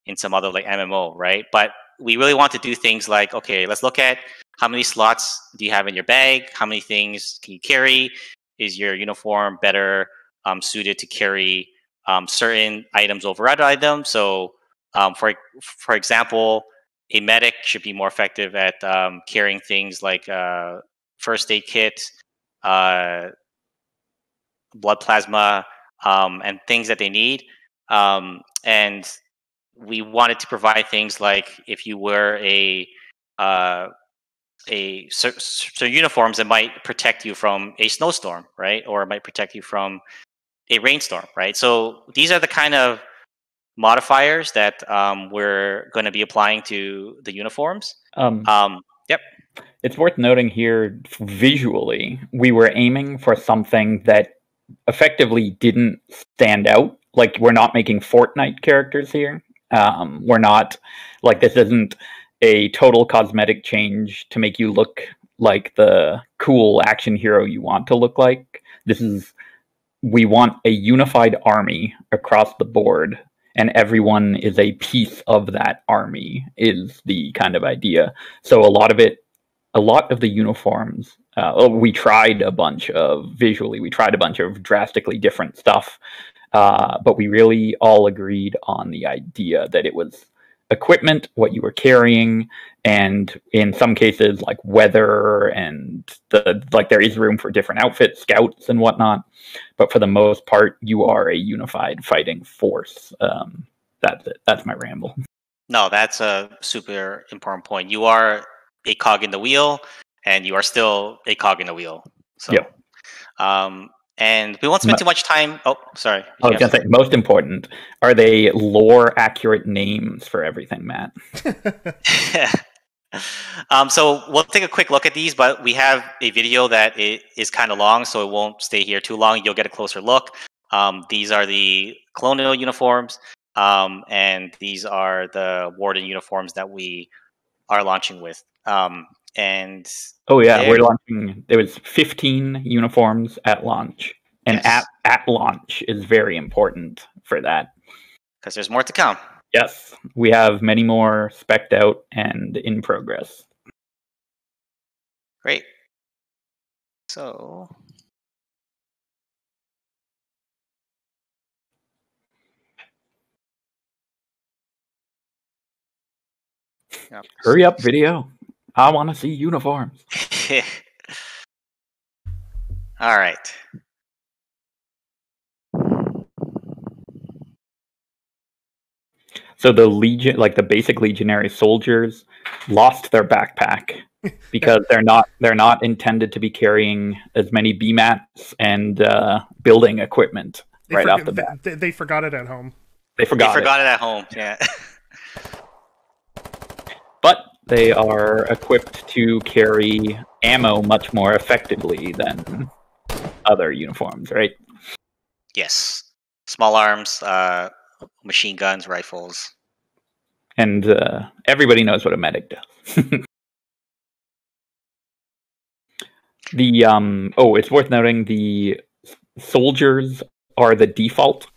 in some other like MMO, right? But we really want to do things like okay, let's look at how many slots do you have in your bag? How many things can you carry? Is your uniform better um, suited to carry um, certain items over other items? So, um, for for example, a medic should be more effective at um, carrying things like uh, first aid kit, uh, blood plasma, um, and things that they need. um, and we wanted to provide things like if you wear a uh, a so, so uniforms that might protect you from a snowstorm, right, or it might protect you from a rainstorm, right? So these are the kind of modifiers that um, we're going to be applying to the uniforms. Um, Um, yep. It's worth noting here visually, we were aiming for something that effectively didn't stand out. Like, we're not making Fortnite characters here. Um, we're not, like, this isn't a total cosmetic change to make you look like the cool action hero you want to look like. This is, we want a unified army across the board. And everyone is a piece of that army, is the kind of idea. So a lot of it a lot of the uniforms uh, well, we tried a bunch of visually we tried a bunch of drastically different stuff uh, but we really all agreed on the idea that it was equipment what you were carrying and in some cases like weather and the like there is room for different outfits scouts and whatnot but for the most part you are a unified fighting force um, that's it that's my ramble No, that's a super important point. You are a cog in the wheel, and you are still a cog in the wheel. So, Yep. um, and we won't spend too much time. Oh, sorry. I was gonna say, most important, are they lore accurate names for everything, Matt? um, so we'll take a quick look at these, but we have a video that i- kind of long, so it won't stay here too long. You'll get a closer look. Um, these are the colonial uniforms, um, and these are the warden uniforms that we are launching with. Um, and Oh yeah, we're launching. There was 15 uniforms at launch, and Yes. at at launch is very important for that. because there's more to come. Yes, we have many more specked out and in progress. Great. So Yep. Hurry up, video! I want to see uniforms. All right. So the legion, like the basic legionary soldiers, lost their backpack because they're not they're not intended to be carrying as many BMATs and uh, building equipment They right forg- off the bat. They, they forgot it at home. They They forgot, it. forgot it at home. Yeah. they are equipped to carry ammo much more effectively than other uniforms, right? yes. Small arms, uh, machine guns, rifles. And uh, everybody knows what a medic does. the um oh, it's worth noting the soldiers are the default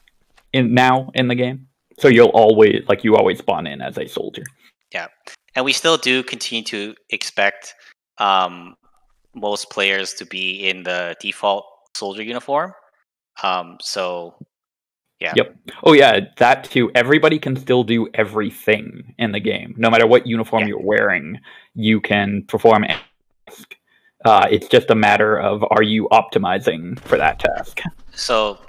in now in the game, so you'll always like you always spawn in as a soldier. And we still do continue to expect um, most players to be in the default soldier uniform. Um, so, yeah. Yep. Oh yeah, that too. Everybody can still do everything in the game, no matter what uniform Yeah. you're wearing. You can perform. a task. Uh, it's just a matter of are you optimizing for that task. So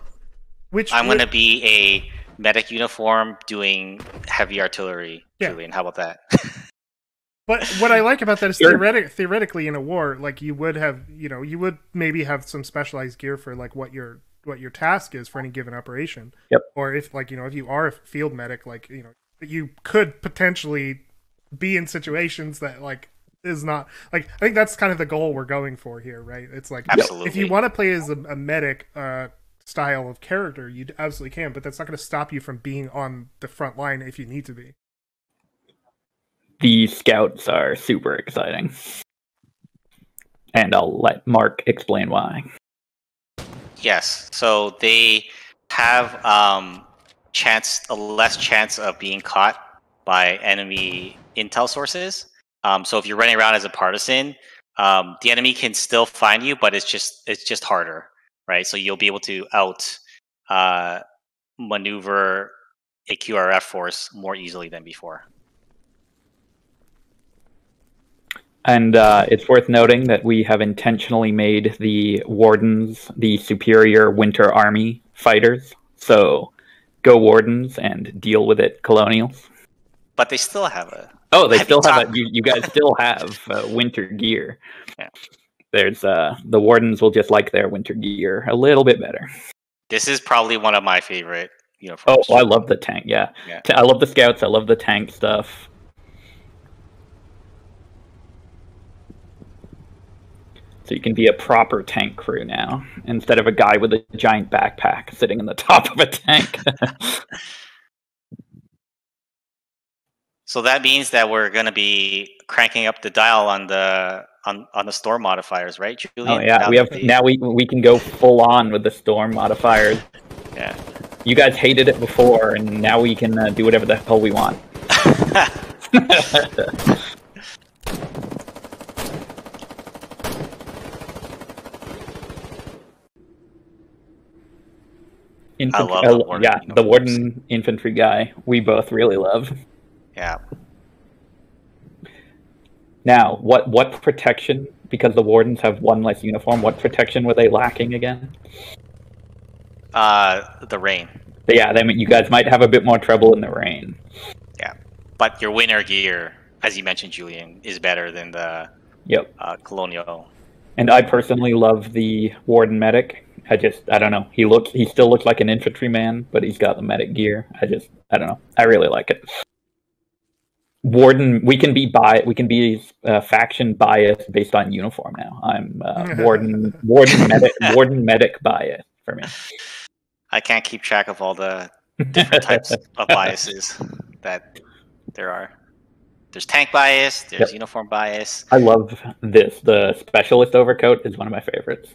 Which I'm which- going to be a medic uniform doing heavy artillery. Yeah. Julian, how about that? But what I like about that is Sure. theoretic, theoretically in a war, like you would have, you know, you would maybe have some specialized gear for like what your what your task is for any given operation. Yep. Or if like you know if you are a field medic, like you know you could potentially be in situations that like is not like I think that's kind of the goal we're going for here, right? It's like Absolutely. if you want to play as a, a medic uh, style of character, you absolutely can, but that's not going to stop you from being on the front line if you need to be. The scouts are super exciting, and I'll let Mark explain why. Yes. So they have um, chance a less chance of being caught by enemy intel sources. Um, so if you're running around as a partisan, um, the enemy can still find you, but it's just it's just harder, right? So you'll be able to out uh, maneuver a QRF force more easily than before. And uh, it's worth noting that we have intentionally made the wardens the superior winter army fighters. So go Wardens and deal with it, Colonials. But they still have a. Oh, they still have a, you, you guys still have uh, winter gear. Yeah. There's uh the Wardens will just like their winter gear a little bit better. This is probably one of my favorite uniforms. Oh. I love the tank. Yeah. Yeah. I love the scouts. I love the tank stuff. So you can be a proper tank crew now instead of a guy with a giant backpack sitting in the top of a tank. So that means that we're going to be cranking up the dial on the on, on the storm modifiers, right, Julian? oh yeah, Now we have the- now we we can go full on with the storm modifiers. Yeah. You guys hated it before, and now we can uh, do whatever the hell we want. Infantry, love the uh, Warden yeah, the warden infantry guy. We both really love. yeah. Now, what what protection? Because the wardens have one less uniform. What protection were they lacking again? Uh, the rain. But yeah, they, you guys might have a bit more trouble in the rain. Yeah, but your winter gear, as you mentioned, Julian, is better than the Yep. uh, colonial. And I personally love the warden medic. I just I don't know. He looks he still looks like an infantryman, but he's got the medic gear. I just I don't know. I really like it. Warden, we can be bi we can be uh, faction biased based on uniform now. I'm uh, warden warden medic warden medic bias for me. I can't keep track of all the different types of biases that there are. There's tank bias. There's Yep. uniform bias. I love this. The specialist overcoat is one of my favorites.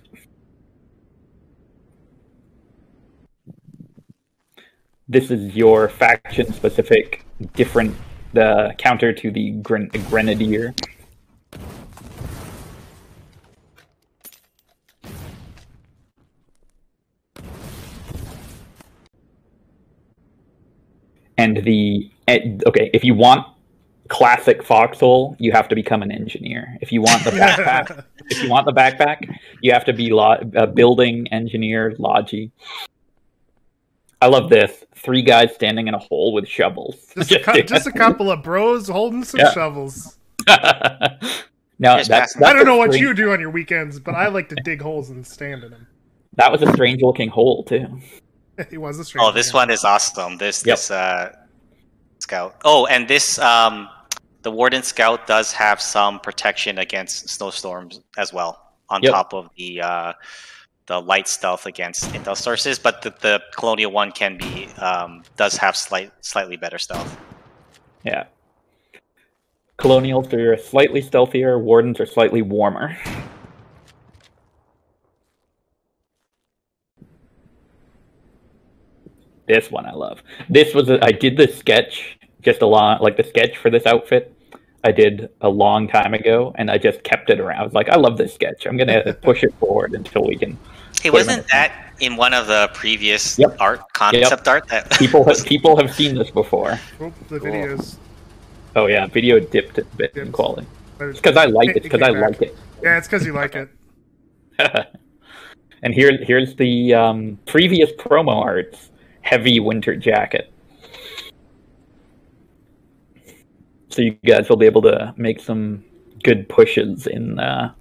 This is your faction specific different the counter to the gren- grenadier. And the eh, okay, if you want classic foxhole, you have to become an engineer. If you want the backpack, if you want the backpack, you have to be lo- a building engineer, logi. I love this. Three guys standing in a hole with shovels. just, a cou- just a couple of bros holding some Yeah. shovels. now Just that's, that's I don't a know what you do on your weekends, but I like to dig holes and stand in them. That was a strange looking hole too. it was a strange. Oh, this one is awesome. This Yep. this uh, scout. Oh, and this um, the warden scout does have some protection against snowstorms as well, on Yep. top of the uh, the light stealth against intel sources. But the, the colonial one can be um, does have slight slightly better stealth. Yeah. Colonials are slightly stealthier. Wardens are slightly warmer. This one I love. This was a, I did the sketch just a lot like the sketch for this outfit. I did a long time ago, and I just kept it around. I was like, I love this sketch. I'm gonna push it forward until we can. Hey, wasn't minute. that in one of the previous Yep. art concept art that People have people have seen this before. Oh, the Cool. videos. Oh yeah, video dipped a bit in Dipped. quality. it's- Because I like it- it. Because I back. like it. Yeah, it's because you like it. and here, here's the um, previous promo arts heavy winter jacket. So you guys will be able to make some good pushes in uh,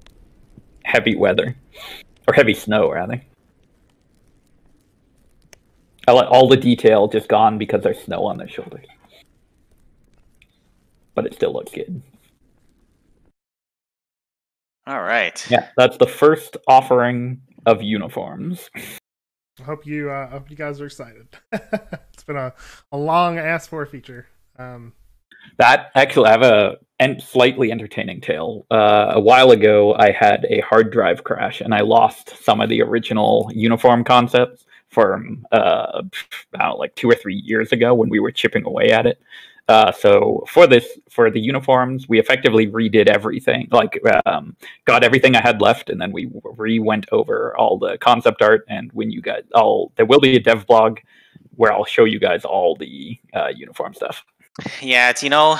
heavy weather or heavy snow, rather. I let all the detail just gone because there's snow on their shoulders, but it still looks good. All right. Yeah, that's the first offering of uniforms. I hope you uh, hope you guys are excited. it's been a, a long ass for feature. Um, That actually, I have a en- slightly entertaining tale. Uh, a while ago, I had a hard drive crash, and I lost some of the original uniform concepts from uh, like two or three years ago when we were chipping away at it. Uh, so for this, for the uniforms, we effectively redid everything, like um, got everything I had left, and then we re went over all the concept art. And when you guys, all there will be a dev blog where I'll show you guys all the uh, uniform stuff. Yeah, it's you know,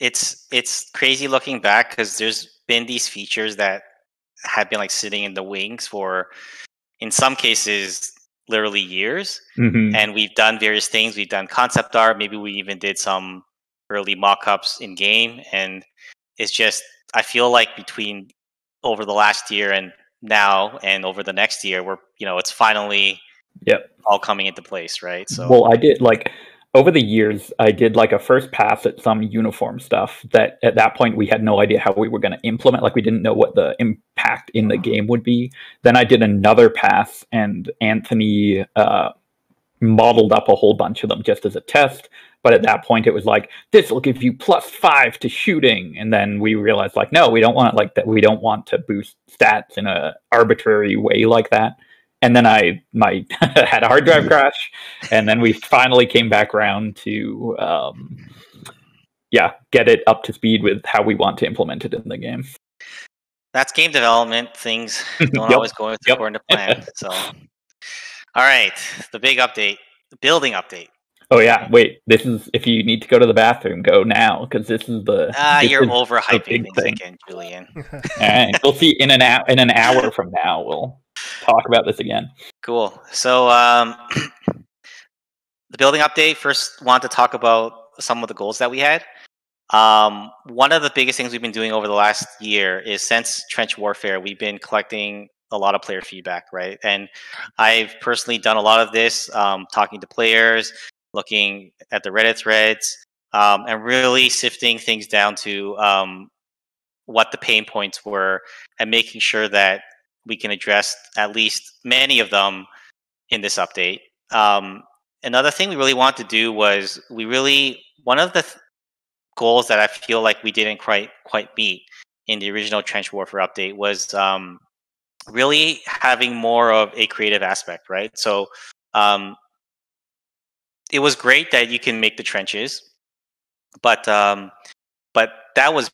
it's it's crazy looking back because there's been these features that have been like sitting in the wings for, in some cases, literally years. Mhm. And we've done various things. We've done concept art. Maybe we even did some early mock-ups in game. And it's just I feel like between over the last year and now and over the next year, we're you know it's finally Yep. all coming into place, right? So Well, I did like over the years, I did like a first pass at some uniform stuff that at that point we had no idea how we were going to implement. Like we didn't know what the impact in the game would be. Then I did another pass, and Anthony uh, modeled up a whole bunch of them just as a test. But at that point, it was like this will give you plus five to shooting, and then we realized like no, we don't want like that. We don't want to boost stats in a arbitrary way like that and then I my had a hard drive crash, and then we finally came back around to um, yeah get it up to speed with how we want to implement it in the game. that's game development. Things don't Yep. always go Yep. according to plan. so all right, the big update, the building update. Oh yeah, wait. This is if you need to go to the bathroom, go now because this is the. Ah, this you're is- overhyping big things thing. again, Julian. all right, we'll see in an hour. In an hour from now, we'll talk about this again. Cool. So um, the building update. First, want to talk about some of the goals that we had. Um, one of the biggest things we've been doing over the last year is since trench warfare, we've been collecting a lot of player feedback, right? And I've personally done a lot of this, um, talking to players, looking at the Reddit threads, um, and really sifting things down to um, what the pain points were, and making sure that we can address at least many of them in this update. Um, another thing we really wanted to do was we really one of the th- goals that I feel like we didn't quite quite meet in the original trench warfare update was um, really having more of a creative aspect, right? So um, it was great that you can make the trenches, but um, but that was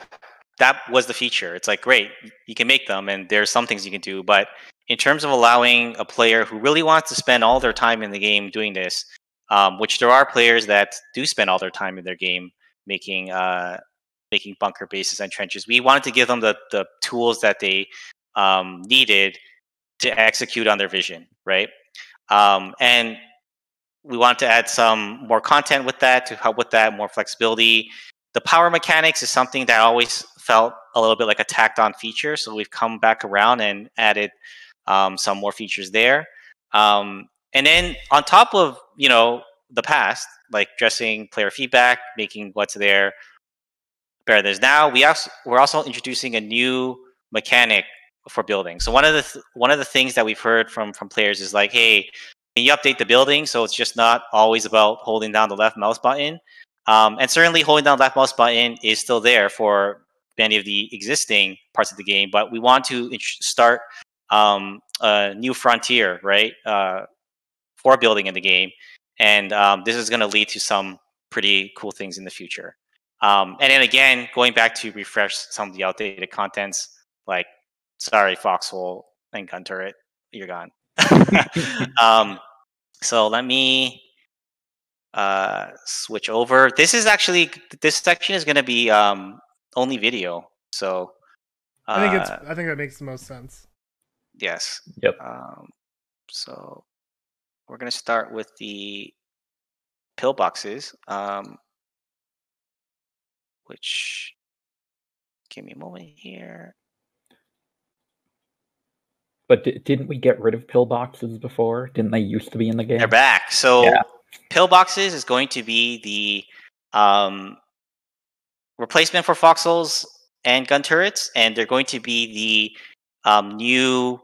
that was the feature. It's like great, you can make them, and there's some things you can do, but in terms of allowing a player who really wants to spend all their time in the game doing this, um, which there are players that do spend all their time in their game making uh, making bunker bases and trenches. We wanted to give them the the tools that they um, needed to execute on their vision, right? Um, and we want to add some more content with that to help with that, more flexibility. The power mechanics is something that always felt a little bit like a tacked on feature. So we've come back around and added um, some more features there. Um, and then on top of, you know, the past, like addressing player feedback, making what's there better than now, we also, we're also introducing a new mechanic for building. So one of the th- one of the things that we've heard from from players is like, hey, can you update the building so it's just not always about holding down the left mouse button? Um, and certainly, holding down the left mouse button is still there for many of the existing parts of the game. But we want to start um, a new frontier, right, uh, for building in the game, and um, this is going to lead to some pretty cool things in the future. Um, and then again, going back to refresh some of the outdated contents, like sorry, Foxhole and Gun Turret, you're gone. um, so let me uh, switch over. This is actually this section is going to be um, only video. So uh, I think it's. I think that makes the most sense. yes. Yep. Um, so we're going to start with the pillboxes, um, which give me a moment here. But di- didn't we get rid of pillboxes before? Didn't they used to be in the game? They're back. So Yeah. pillboxes is going to be the um, replacement for foxholes and gun turrets, and they're going to be the um, new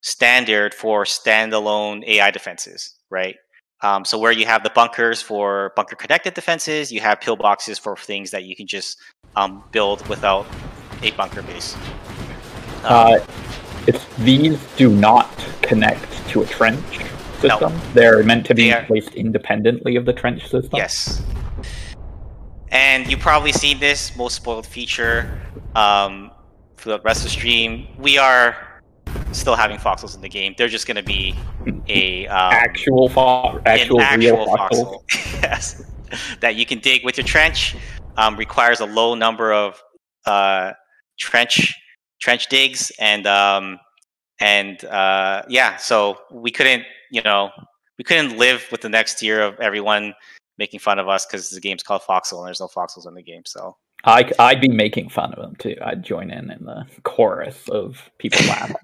standard for standalone AI defenses, right? Um, so where you have the bunkers for bunker connected defenses, you have pillboxes for things that you can just um, build without a bunker base. Um, Uh, it's these do not connect to a trench system. They're meant to be They placed independently of the trench system. Yes. And you probably seen this most spoiled feature um, for the rest of the stream. We are still having foxholes in the game. They're just going to be a um, Actual fo- an actual, actual foxhole. yes, that you can dig with your trench. Um, requires a low number of uh, trench trench digs and um, and uh, yeah. So we couldn't you know, we couldn't live with the next year of everyone making fun of us because the game's called Foxhole and there's no Foxholes in the game. So I, I'd be making fun of them too. I'd join in in the chorus of people laughing.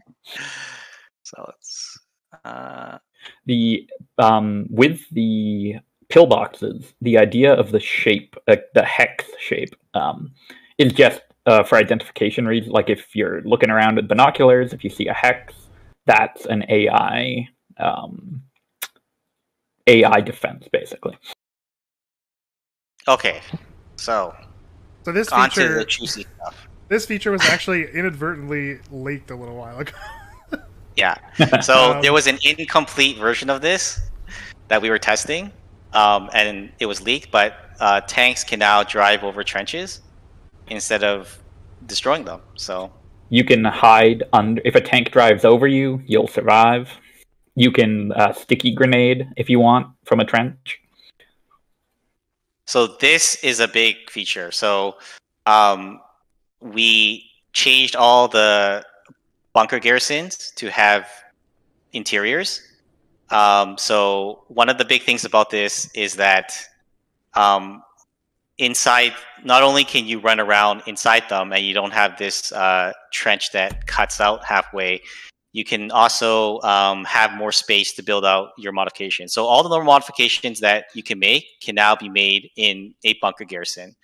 so it's uh, the um, with the pillboxes, the idea of the shape, uh, the hex shape, um, is just uh, for identification reasons. Like if you're looking around with binoculars, if you see a hex, that's an AI um, AI defense, basically. Okay, so So this onto feature the juicy stuff. this feature was actually inadvertently leaked a little while ago. Yeah. So Um, there was an incomplete version of this that we were testing, um, and it was leaked. But uh, tanks can now drive over trenches instead of destroying them. So You can hide under. If a tank drives over you, you'll survive. You can uh, sticky grenade if you want from a trench. So this is a big feature. So um, we changed all the bunker garrisons to have interiors. Um, so one of the big things about this is that um, inside, not only can you run around inside them and you don't have this uh, trench that cuts out halfway, you can also um, have more space to build out your modifications. So all the normal modifications that you can make can now be made in a bunker garrison,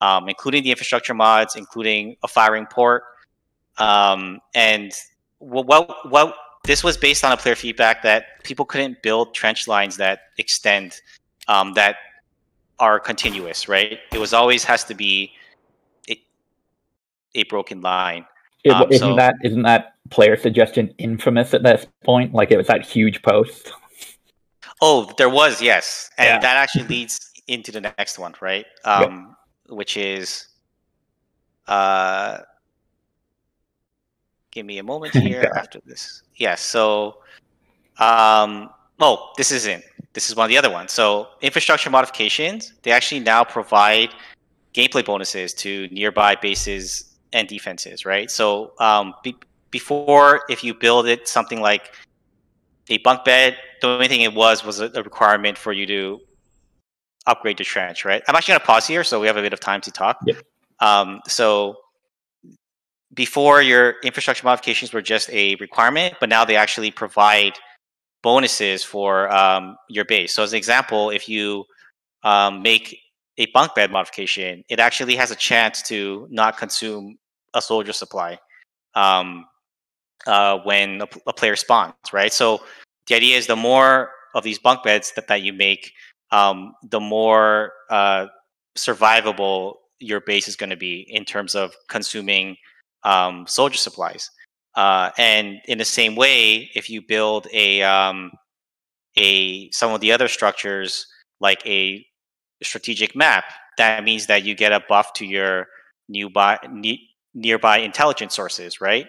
um, including the infrastructure mods, including a firing port. Um, and what, what, what this was based on a player feedback that people couldn't build trench lines that extend, um, that are continuous, right? It was always has to be a, a broken line. Is, Um, isn't so- that isn't that player suggestion infamous at this point? Like it was that huge post. Oh, there was, yes. And Yeah. that actually leads into the next one, right? Um, Which is, uh, give me a moment here after this. Yes. so, um, oh, this isn't. This is one of the other ones. So, infrastructure modifications, they actually now provide gameplay bonuses to nearby bases and defenses, right? So, um, be- before, if you build it something like a bunk bed, the only thing it was was a, a requirement for you to upgrade the trench, right? I'm actually going to pause here so we have a bit of time to talk. Um, so before your infrastructure modifications were just a requirement, but now they actually provide bonuses for um, your base. So as an example, if you um, make a bunk bed modification, it actually has a chance to not consume a soldier supply um, uh, when a, a player spawns, right? So the idea is the more of these bunk beds that, that you make, um, the more uh, survivable your base is going to be in terms of consuming um, soldier supplies. Uh, and in the same way, if you build a um, a some of the other structures like a strategic map, that means that you get a buff to your nearby ne- nearby intelligence sources, right?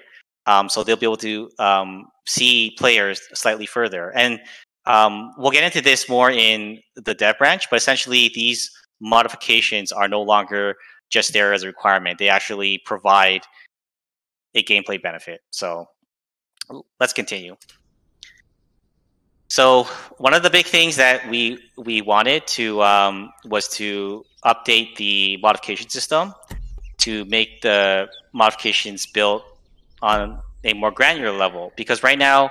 Um, so they'll be able to um, see players slightly further. And um, we'll get into this more in the dev branch, but essentially these modifications are no longer just there as a requirement. They actually provide a gameplay benefit. So let's continue. So one of the big things that we we wanted to um, was to update the modification system to make the modifications built on a more granular level because right now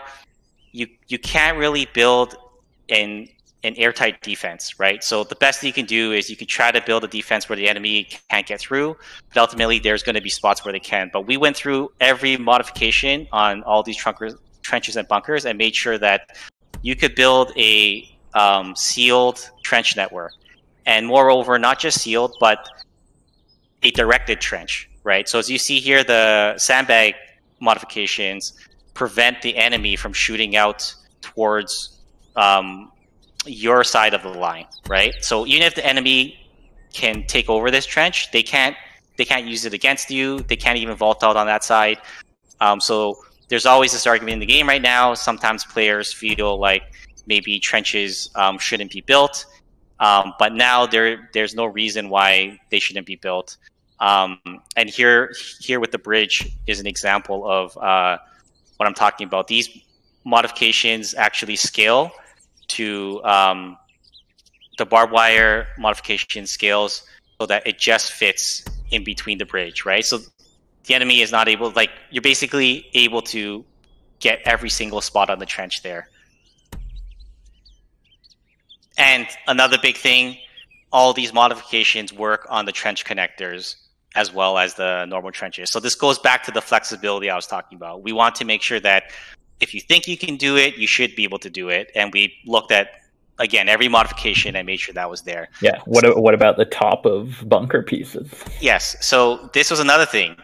you you can't really build an an airtight defense, right? So the best that you can do is you can try to build a defense where the enemy can't get through, but ultimately there's going to be spots where they can. But we went through every modification on all these trunkers, trenches and bunkers and made sure that you could build a um, sealed trench network, and moreover, not just sealed, but a directed trench, right? So as you see here, the sandbag modifications prevent the enemy from shooting out towards um, your side of the line, right? So even if the enemy can take over this trench, they can't they can't use it against you. They can't even vault out on that side. Um, so there's always this argument in the game right now. Sometimes players feel like maybe trenches um, shouldn't be built, um, but now there there's no reason why they shouldn't be built. Um, and here here with the bridge is an example of uh, what I'm talking about. These modifications actually scale to um, the barbed wire modification scales so that it just fits in between the bridge, right? So the enemy is not able, like, you're basically able to get every single spot on the trench there. And another big thing, all these modifications work on the trench connectors as well as the normal trenches. So this goes back to the flexibility I was talking about. We want to make sure that if you think you can do it, you should be able to do it. And we looked at again every modification and made sure that was there. Yeah. What so, what about the top of bunker pieces? Yes. So this was another thing.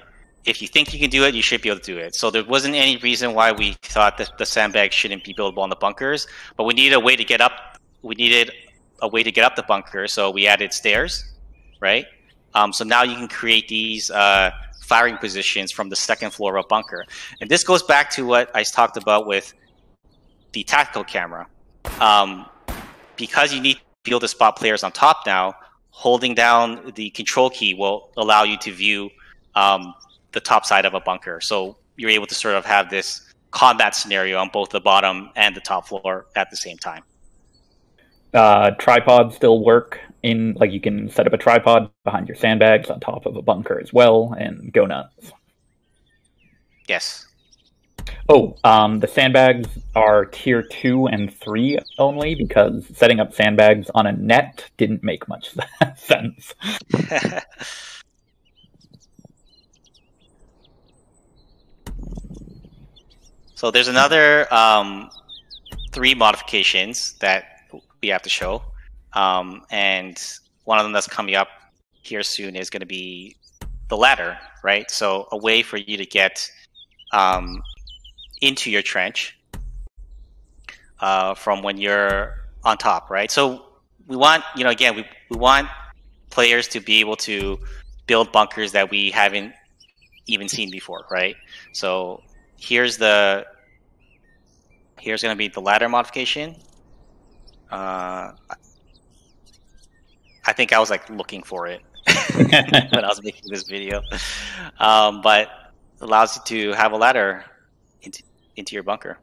If you think you can do it, you should be able to do it. So there wasn't any reason why we thought that the sandbags shouldn't be buildable on the bunkers, but we needed a way to get up. We needed a way to get up the bunker, so we added stairs, right? Um, so now you can create these uh, firing positions from the second floor of a bunker. And this goes back to what I talked about with the tactical camera. Um, because you need to be able to spot players on top now, holding down the control key will allow you to view um, the top side of a bunker. So you're able to sort of have this combat scenario on both the bottom and the top floor at the same time. Uh, tripods still work in like you can set up a tripod behind your sandbags on top of a bunker as well and go nuts. Yes. Oh, um, the sandbags are tier two and three only because setting up sandbags on a net didn't make much sense. so there's another um, three modifications that we have to show. Um, and one of them that's coming up here soon is going to be the ladder, right? So a way for you to get um, into your trench uh, from when you're on top, right? So we want, you know, again, we, we want players to be able to build bunkers that we haven't even seen before, right? So here's the here's going to be the ladder modification. Uh, I think I was like looking for it when I was making this video. Um, but allows you to have a ladder into into your bunker.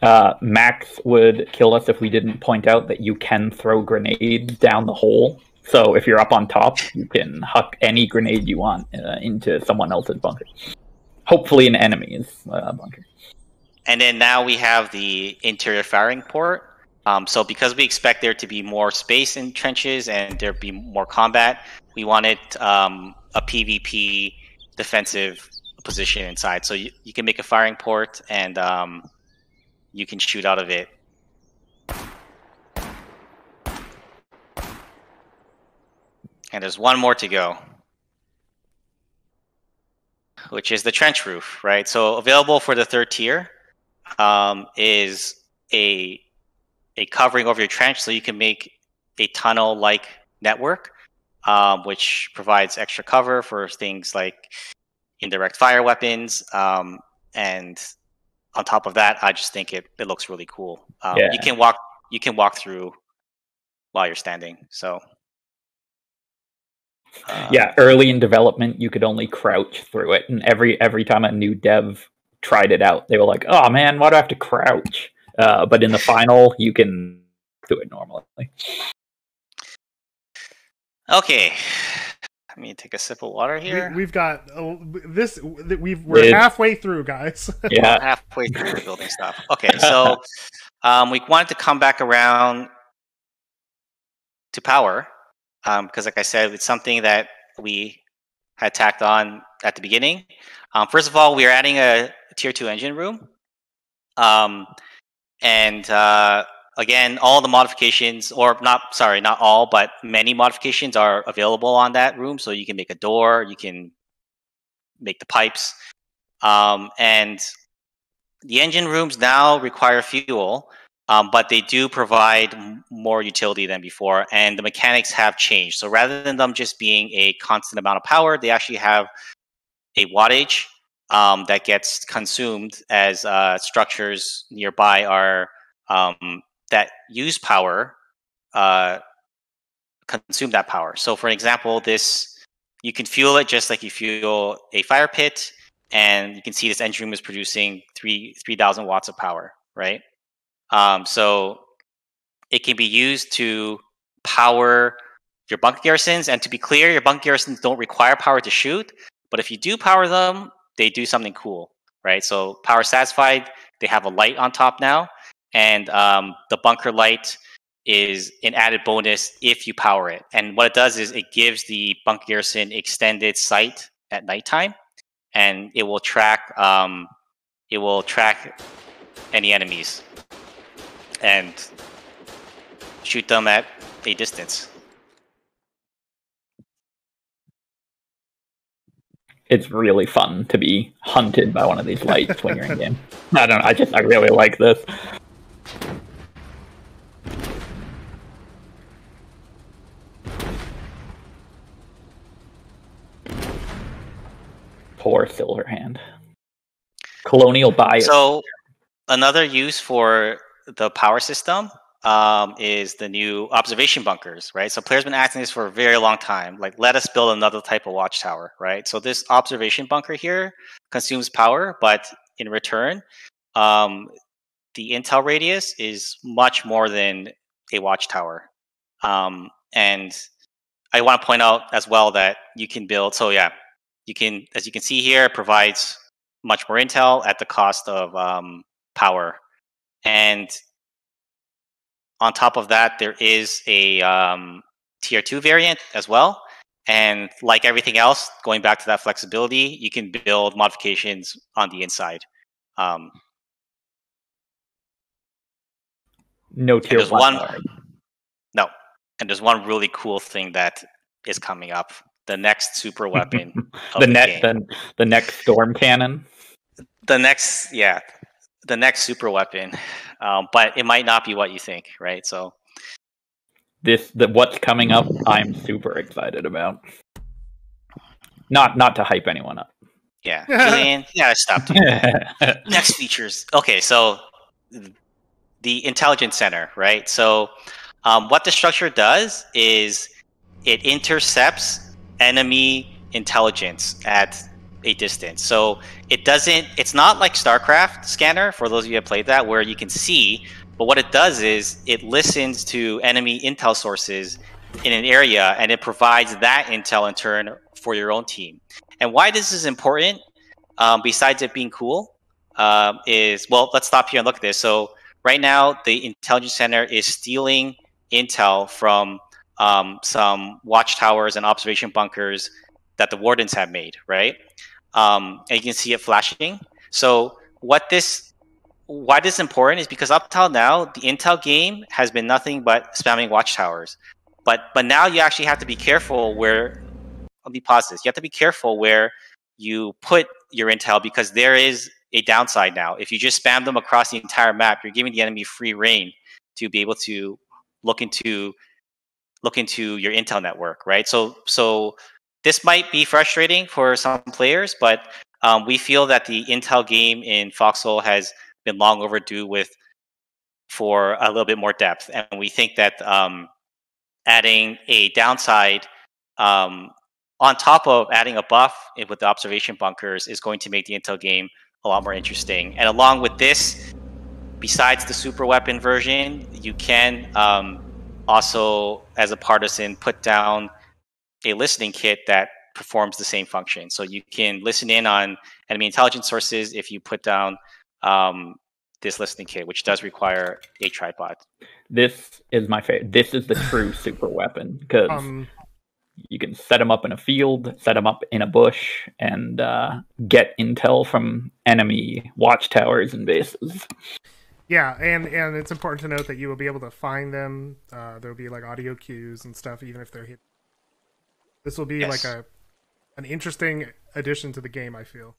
Uh, Max would kill us if we didn't point out that you can throw grenades down the hole. So if you're up on top, you can huck any grenade you want uh, into someone else's bunker. Hopefully, an enemy's uh, bunker. And then now we have the interior firing port, um, so because we expect there to be more space in trenches and there be more combat, we wanted um, a PvP defensive position inside. So you, you can make a firing port and um, you can shoot out of it. And there's one more to go, which is the trench roof, right? So available for the third tier um, is a a covering over your trench so you can make a tunnel like network, um, which provides extra cover for things like indirect fire weapons. Um, and on top of that, I just think it, it looks really cool. Um, yeah. You can walk you can walk through while you're standing. So uh, yeah, early in development, you could only crouch through it, and every every time a new dev tried it out, they were like, "Oh man, why do I have to crouch?" Uh, but in the final, you can do it normally. Okay. Let me take a sip of water here. We, have got uh, this. We've we're it, halfway through, guys. Yeah, halfway through the building stuff. Okay, so um, we wanted to come back around to power because, um, like I said, it's something that we had tacked on at the beginning. Um, first of all, we are adding a, a tier two engine room. Um, and uh, again, all the modifications, or not, sorry, not all, but many modifications are available on that room. So you can make a door, you can make the pipes. Um, and the engine rooms now require fuel, um, but they do provide more utility than before. And the mechanics have changed. So rather than them just being a constant amount of power, they actually have a wattage um, that gets consumed as uh, structures nearby are um, that use power uh, consume that power. So, for example, this you can fuel it just like you fuel a fire pit, and you can see this engine room is producing three three thousand watts of power. right? Um, so it can be used to power your bunk garrisons. And to be clear, your bunk garrisons don't require power to shoot, but if you do power them, they do something cool, right? So power satisfied, they have a light on top now, and um, the bunker light is an added bonus if you power it. And what it does is it gives the bunker garrison extended sight at nighttime, and it will track um, it will track any enemies and shoot them at a distance. It's really fun to be hunted by one of these lights when you're in game. I don't know. I just I really like this. Poor Silverhand. Colonial bias. So another use for the power system um, is the new observation bunkers, right? So players been asking this for a very long time. Like, let us build another type of watchtower, right? So this observation bunker here consumes power, but in return, um, the intel radius is much more than a watchtower. Um, and I want to point out as well that you can build. So yeah, you can, as you can see here, provides much more intel at the cost of um, power. And on top of that, there is a um, tier two variant as well. And like everything else, going back to that flexibility, you can build modifications on the inside. Um, no tier there's one. one- no, and there's one really cool thing that is coming up: the next super weapon. the the net the, the next storm cannon. the next yeah the next super weapon um, but it might not be what you think right so This the what's coming up. I'm super excited about. Not not to hype anyone up. yeah Julian, you gotta stop next features okay so the intelligence center right so um, what the structure does is it intercepts enemy intelligence at a distance. So it doesn't it's not like starcraft scanner for those of you have played that where you can see but what it does is it listens to enemy intel sources in an area and it provides that intel in turn for your own team. And why this is important um, besides it being cool um, is well let's stop here and look at this. So right now the intelligence center is stealing intel from um, some watchtowers and observation bunkers that the wardens have made right um, and you can see it flashing so what this why this is important is because up till now the intel game has been nothing but spamming watchtowers but but now you actually have to be careful where let me pause this you have to be careful where you put your intel because there is a downside now. If you just spam them across the entire map, you're giving the enemy free reign to be able to look into look into your intel network, right? So so this might be frustrating for some players, but um, we feel that the intel game in Foxhole has been long overdue with for a little bit more depth, and we think that um, adding a downside um, on top of adding a buff with the observation bunkers is going to make the intel game a lot more interesting. And along with this, besides the super weapon version, you can um, also, as a partisan, put down a listening kit that performs the same function. So you can listen in on enemy intelligence sources if you put down um, this listening kit, which does require a tripod. This is my favorite. This is the true super weapon because Um, you can set them up in a field, set them up in a bush, and uh, get intel from enemy watchtowers and bases. yeah, and and it's important to note that you will be able to find them. Uh, there'll be like audio cues and stuff, even if they're hit. This will be Yes. like a an interesting addition to the game. I feel.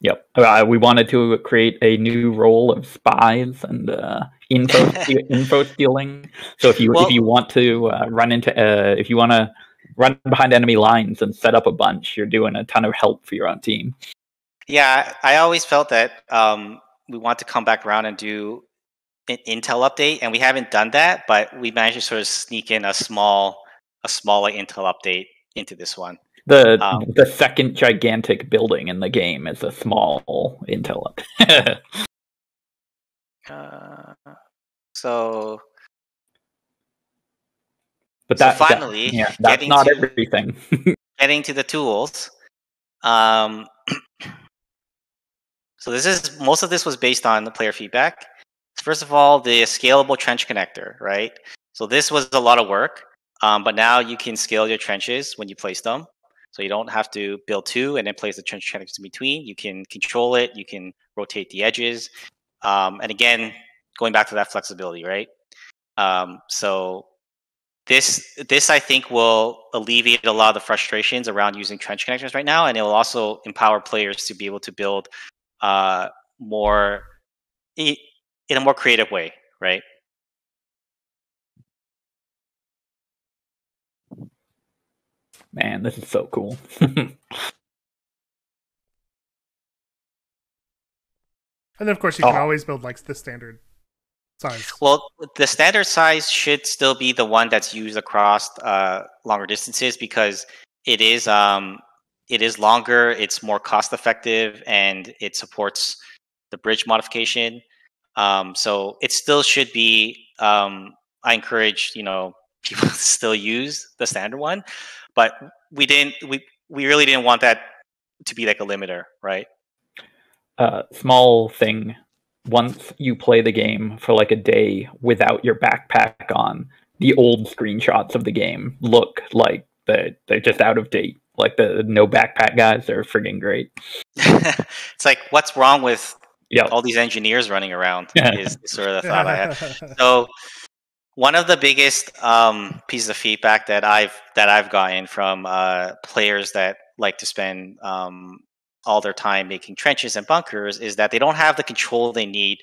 Yep. Uh, we wanted to create a new role of spies and uh, info info stealing. So if you Well- if you want to uh, run into uh, if you want to run behind enemy lines and set up a bunch, you're doing a ton of help for your own team. Yeah, I always felt that um, we want to come back around and do an Intel update, and we haven't done that, but we managed to sort of sneak in a small, a smaller Intel update into this one. The Um, the second gigantic building in the game is a small intel. Uh, so But So that that- finally, yeah, that's getting not to- everything. getting to the tools. Um, so this is most of this was based on the player feedback. First of all, the scalable trench connector, right? So this was a lot of work, um, but now you can scale your trenches when you place them. So you don't have to build two and then place the trench connectors in between. You can control it. You can rotate the edges, um, and again, going back to that flexibility, right? Um, so this this I think will alleviate a lot of the frustrations around using trench connectors right now, and it will also empower players to be able to build uh, more in a more creative way, right? Man, this is so cool. And then of course you can Oh. always build like the standard size. Well, the standard size should still be the one that's used across uh, longer distances because it is um, it is longer, it's more cost effective, and it supports the bridge modification. Um, so it still should be. Um, I encourage you know people to still use the standard one, but we didn't. We we really didn't want that to be like a limiter, right? uh, small thing. Once you play the game for like a day without your backpack on, the old screenshots of the game look like they're, they're just out of date. Like the no backpack guys are friggin' great. it's like what's wrong with Yeah. all these engineers running around? Is sort of the thought I had. so one of the biggest um, pieces of feedback that I've that I've gotten from uh, players that like to spend um, all their time making trenches and bunkers is that they don't have the control they need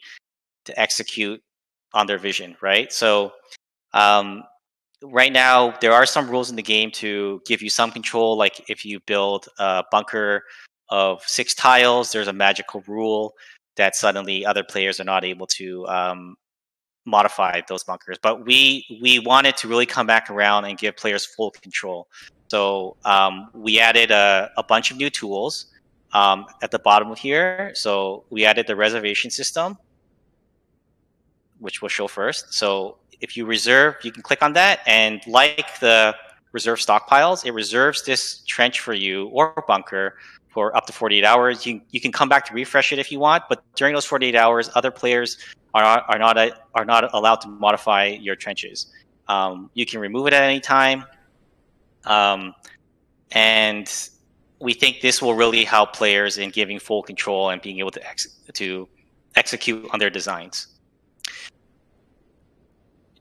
to execute on their vision, right? So um, right now there are some rules in the game to give you some control. Like if you build a bunker of six tiles, there's a magical rule that suddenly other players are not able to um, modify those bunkers. But we we wanted to really come back around and give players full control. So um, we added a, a bunch of new tools um, at the bottom of here. So we added the reservation system, which we'll show first. So if you reserve, you can click on that, and like the reserve stockpiles, it reserves this trench for you or bunker for up to 48 hours. You you can come back to refresh it if you want, but during those 48 hours, other players are not are not are not allowed to modify your trenches. Um, you can remove it at any time, um, and we think this will really help players in giving full control and being able to ex- to execute on their designs.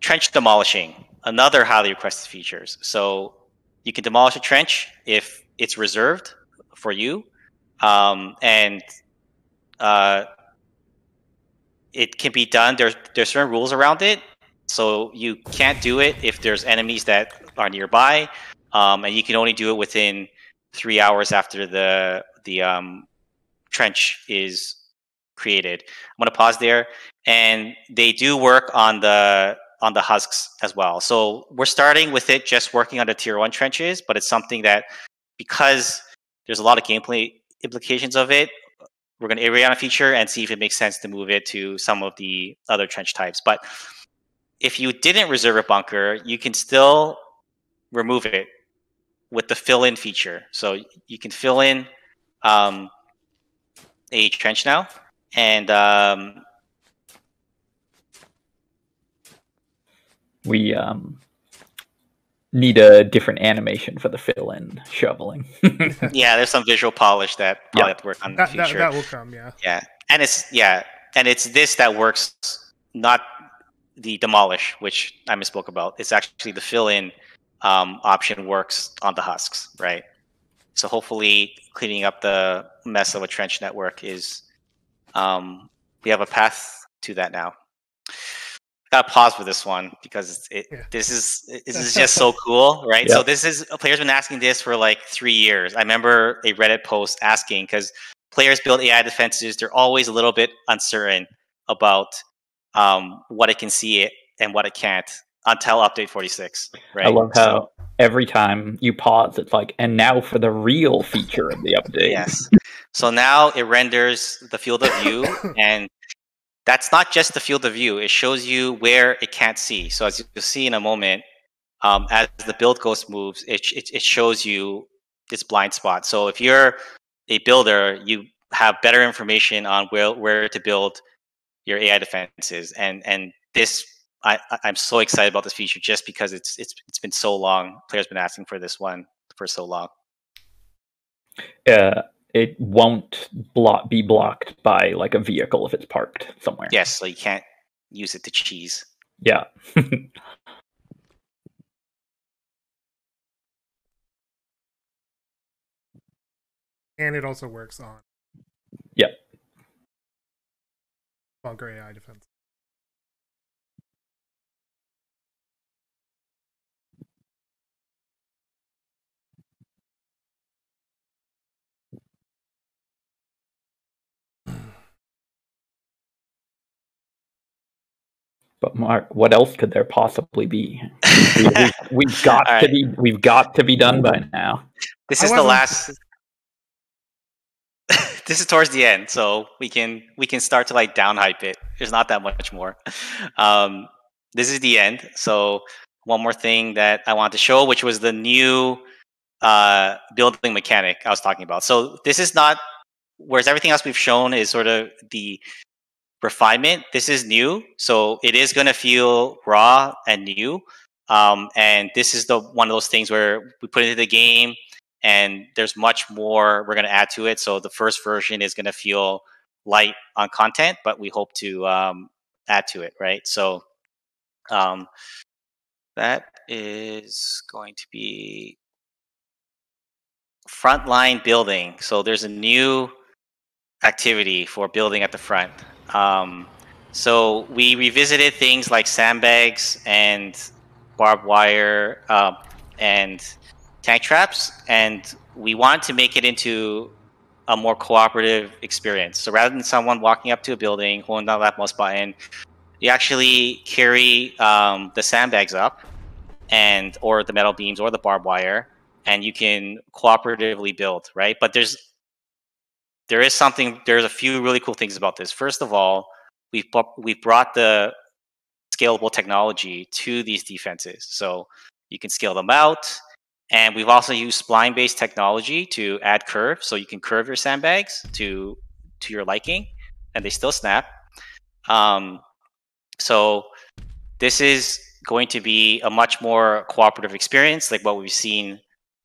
Trench demolishing, another highly requested features. So you can demolish a trench if it's reserved for you, um, and uh, it can be done. There's there's certain rules around it, so you can't do it if there's enemies that are nearby, um, and you can only do it within three hours after the the um, trench is created. I'm gonna pause there, and they do work on the on the husks as well. So we're starting with it just working on the tier one trenches, but it's something that because there's a lot of gameplay implications of it, we're going to iterate on a feature and see if it makes sense to move it to some of the other trench types. But if you didn't reserve a bunker, you can still remove it with the fill in feature. So you can fill in um, a trench now, and um, We um, need a different animation for the fill-in shoveling. yeah, there's some visual polish that probably Yeah. have to work on in that, the that, that will come, yeah. Yeah, and it's yeah, and it's this that works, not the demolish, which I misspoke about. It's actually the fill-in um, option works on the husks, right? So hopefully, cleaning up the mess of a trench network is um, we have a path to that now. Got to pause for this one because it, Yeah. this is this is just so cool, right? So this is players been asking this for like three years. I remember a Reddit post asking because players build AI defenses. They're always a little bit uncertain about um, what it can see and what it can't until update 46. Right. I love So- how every time you pause, it's like, and now for the real feature of the update. Yes. So now it renders the field of view, and that's not just the field of view. It shows you where it can't see. So as you'll see in a moment, um, as the build ghost moves, it, it, it shows you this blind spot. So if you're a builder, you have better information on where where to build your AI defenses. And and this I, I'm so excited about this feature just because it's it's it's been so long. Players been asking for this one for so long. Uh, it won't block be blocked by like a vehicle if it's parked somewhere. Yes, so you can't use it to cheese. Yeah. and it also works on. Yep. Bunker AI defense. But Mark, what else could there possibly be? we, have got right. to be we've got to be done by now. This is the last this is towards the end, so we can we can start to like down hype it. There's not that much more. Um, this is the end. So one more thing that I want to show, which was the new uh, building mechanic I was talking about. So this is not, whereas everything else we've shown is sort of the refinement. This is new, so it is going to feel raw and new. Um, and this is the one of those things where we put into the game and there's much more we're going to add to it. So the first version is going to feel light on content, but we hope to um, add to it, right? So um, that is going to be frontline building. So there's a new activity for building at the front. Um, so we revisited things like sandbags and barbed wire uh, and tank traps, and we want to make it into a more cooperative experience. So rather than someone walking up to a building, holding down that mouse button, you actually carry um, the sandbags up, and or the metal beams or the barbed wire, and you can cooperatively build, right? But there's there is something. There's a few really cool things about this. First of all, we've we've brought the scalable technology to these defenses, so you can scale them out and we've also used spline-based technology to add curve, so you can curve your sandbags to to your liking, and they still snap. Um, so this is going to be a much more cooperative experience, like what we've seen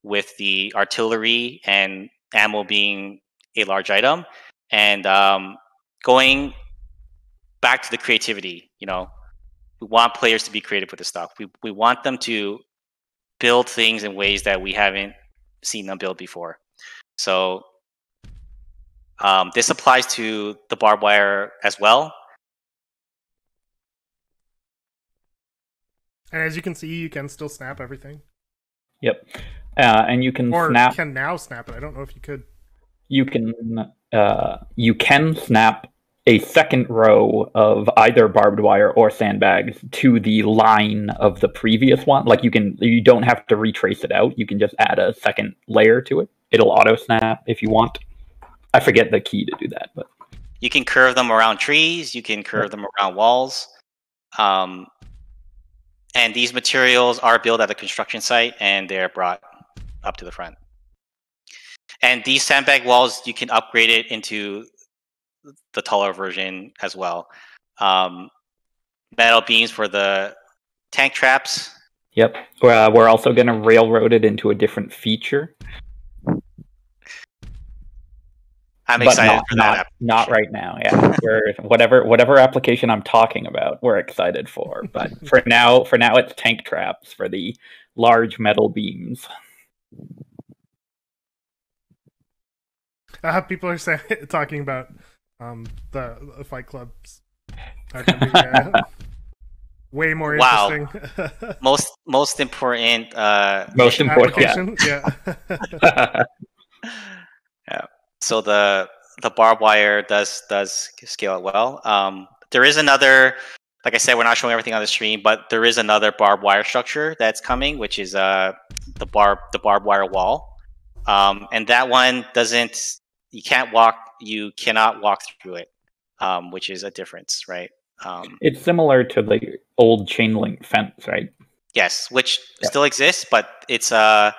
with the artillery and ammo being a large item, and um, going back to the creativity. You know, we want players to be creative with the stuff. We we want them to build things in ways that we haven't seen them build before. So um, this applies to the barbed wire as well. And as you can see, you can still snap everything. Yep, uh, and you can or snap. can now snap it. I don't know if you could. You can uh, you can snap a second row of either barbed wire or sandbags to the line of the previous one. Like you can, you don't have to retrace it out. You can just add a second layer to it. It'll auto snap if you want. I forget the key to do that, but you can curve them around trees. You can curve them around walls. Um, and these materials are built at a construction site and they're brought up to the front. And these sandbag walls, you can upgrade it into the taller version as well. Um, metal beams for the tank traps. Yep. Uh, we're also going to railroad it into a different feature. I'm excited not, for that. Not, not right now. Yeah, we're whatever whatever application I'm talking about, we're excited for. But for now, for now, it's tank traps for the large metal beams. Uh, people are saying, talking about um, the, the Fight Clubs are going to be uh, way more wow. interesting. most most important. Uh, most important. Yeah. yeah. yeah. So the the barbed wire does does scale it well. Um, there is another. Like I said, we're not showing everything on the stream, but there is another barbed wire structure that's coming, which is uh, the barb the barbed wire wall, um, and that one doesn't. You can't walk you cannot walk through it. um, which is a difference, right? Um, It's similar to the old chain link fence, right? yes, which Yeah. still exists, but it's uh,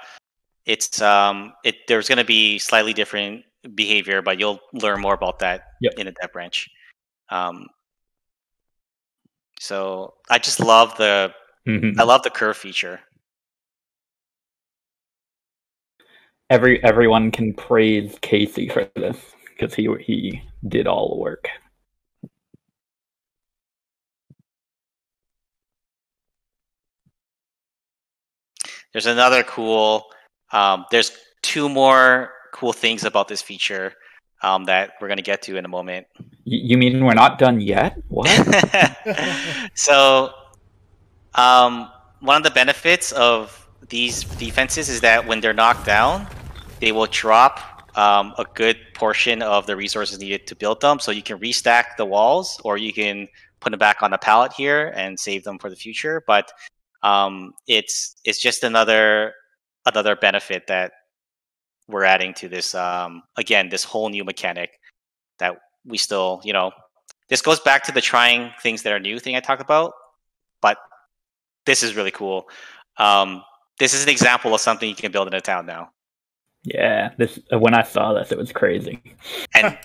it's um, it there's going to be slightly different behavior, but you'll learn more about that Yep. in a dev branch. Um, so I just love the Mhm. I love the curve feature. Every everyone can praise Casey for this because he he did all the work. There's another cool. Um, there's two more cool things about this feature um, that we're going to get to in a moment. Y- you mean we're not done yet? What? so, um, one of the benefits of these defenses is that when they're knocked down, they will drop um, a good portion of the resources needed to build them. So you can restack the walls, or you can put them back on the pallet here and save them for the future. But um, it's it's just another another benefit that we're adding to this. Um, again, this whole new mechanic that we still, you know, this goes back to the trying things that are new thing I talked about, but this is really cool. Um, this is an example of something you can build in a town now. Yeah, this when I saw this, it was crazy. And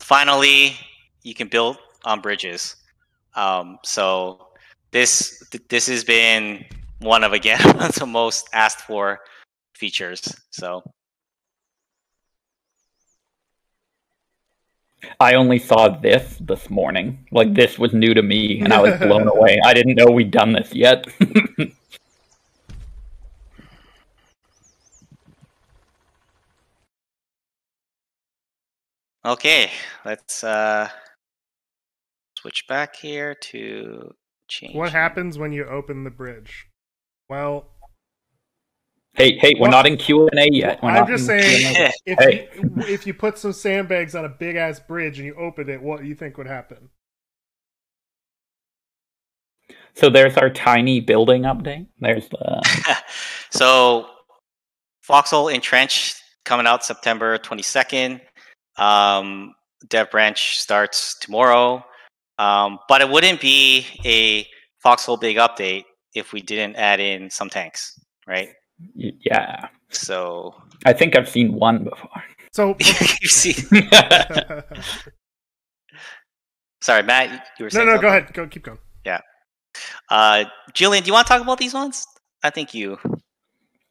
finally, you can build on bridges. Um, so this th- this has been one of again the most asked for features. So I only saw this this morning. Like this was new to me, and I was blown away. I didn't know we'd done this yet. okay, let's uh, switch back here to change. what happens when you open the bridge? Well, hey, hey, we're What? not in Q and A yet. We're I'm not just saying- if Hey. you, if you put some sandbags on a big ass bridge and you open it, what do you think would happen? So there's our tiny building update. There's the so Foxhole Entrenched coming out September 22nd. Um, Dev branch starts tomorrow. Um, but it wouldn't be a Foxhole big update if we didn't add in some tanks, right? yeah. So I think I've seen one before. So you see, sorry, Matt, you were no, saying no, go something? ahead, go keep going. Yeah. Uh, Julian, do you want to talk about these ones? I think you.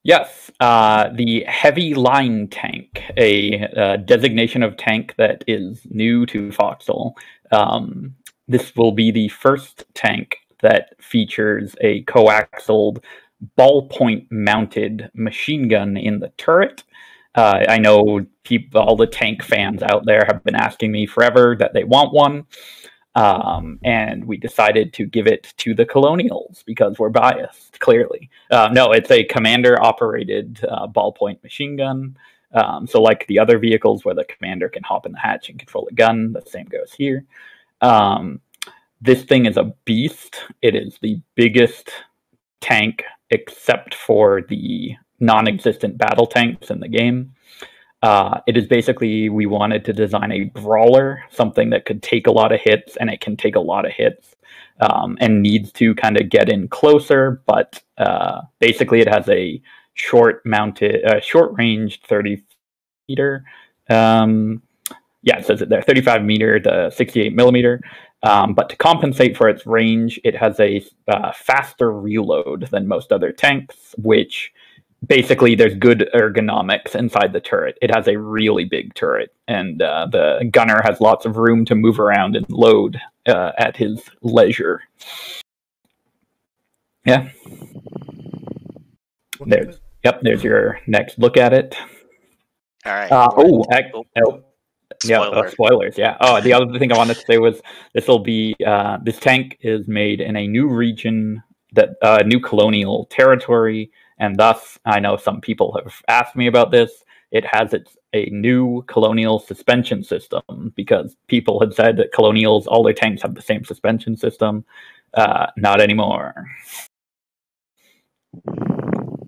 Yes, uh, the heavy line tank, a uh, designation of tank that is new to Foxhole. Um, this will be the first tank that features a coaxial ballpoint mounted machine gun in the turret. Uh, I know people, all the tank fans out there have been asking me forever that they want one. Um, and we decided to give it to the Colonials because we're biased, clearly. Uh, no, it's a commander operated uh, ballpoint machine gun. Um, so, like the other vehicles where the commander can hop in the hatch and control a gun, the same goes here. Um, this thing is a beast. It is the biggest tank except for the non existent battle tanks in the game. Uh, it is basically we wanted to design a brawler, something that could take a lot of hits, and it can take a lot of hits, um, and needs to kind of get in closer. But uh, basically, it has a short mounted, uh, short range, thirty meter. Um, yeah, it says it there, thirty-five meter to sixty-eight millimeter. Um, but to compensate for its range, it has a uh, faster reload than most other tanks, which basically there's good ergonomics inside the turret. It has a really big turret, and uh, the gunner has lots of room to move around and load uh, at his leisure. Yeah, Look There. at it. yep. There's your next look at it. All right. Uh, oh, ac- Oh, oh, yeah, uh, spoiler. spoilers. Yeah. Oh, the other thing I wanted to say was this will be uh, this tank is made in a new region that uh, new colonial territory, and thus I know some people have asked me about this. It has its a new colonial suspension system because people had said that colonials all their tanks have the same suspension system. Uh, not anymore.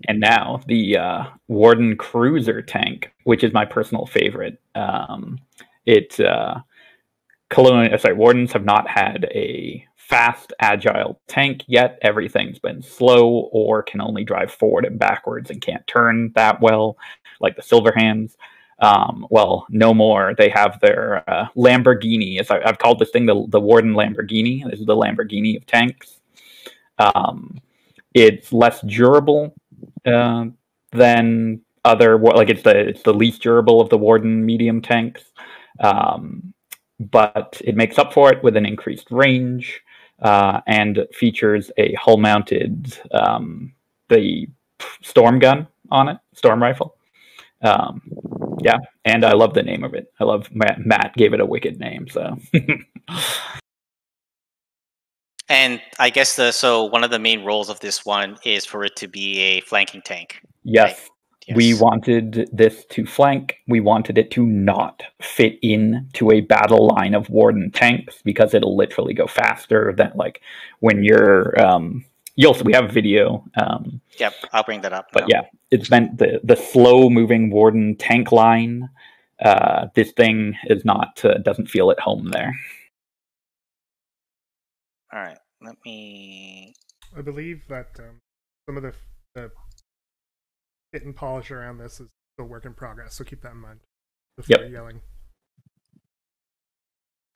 And now the uh, Warden Cruiser tank, which is my personal favorite. Um, it uh, colonial sorry wardens have not had a fast agile tank yet everything's been slow or can only drive forward and backwards and can't turn that well like the silver hands. Um, well no more. They have their uh, lamborghini as I, have called this thing the, the warden lamborghini. This is the lamborghini of tanks. Um, it's less durable uh, than other like it's the it's the least durable of the warden medium tanks. Um, but it makes up for it with an increased range uh, and features a hull mounted um, the storm gun on it, storm rifle. Um, yeah, and I love the name of it. I love Matt, Matt gave it a wicked name. So, and I guess the so one of the main roles of this one is for it to be a flanking tank. Yes. Right? Yes. We wanted this to flank. We wanted it to not fit in to a battle line of warden tanks because it'll literally go faster than like when you're um you'll we have a video. Um Yep, I'll bring that up. But yeah, it's meant the the slow moving warden tank line. Uh this thing is not uh, doesn't feel at home there. All right. Let me I believe that um, some of the the fit and polish around this is still work in progress, so keep that in mind before yep. yelling.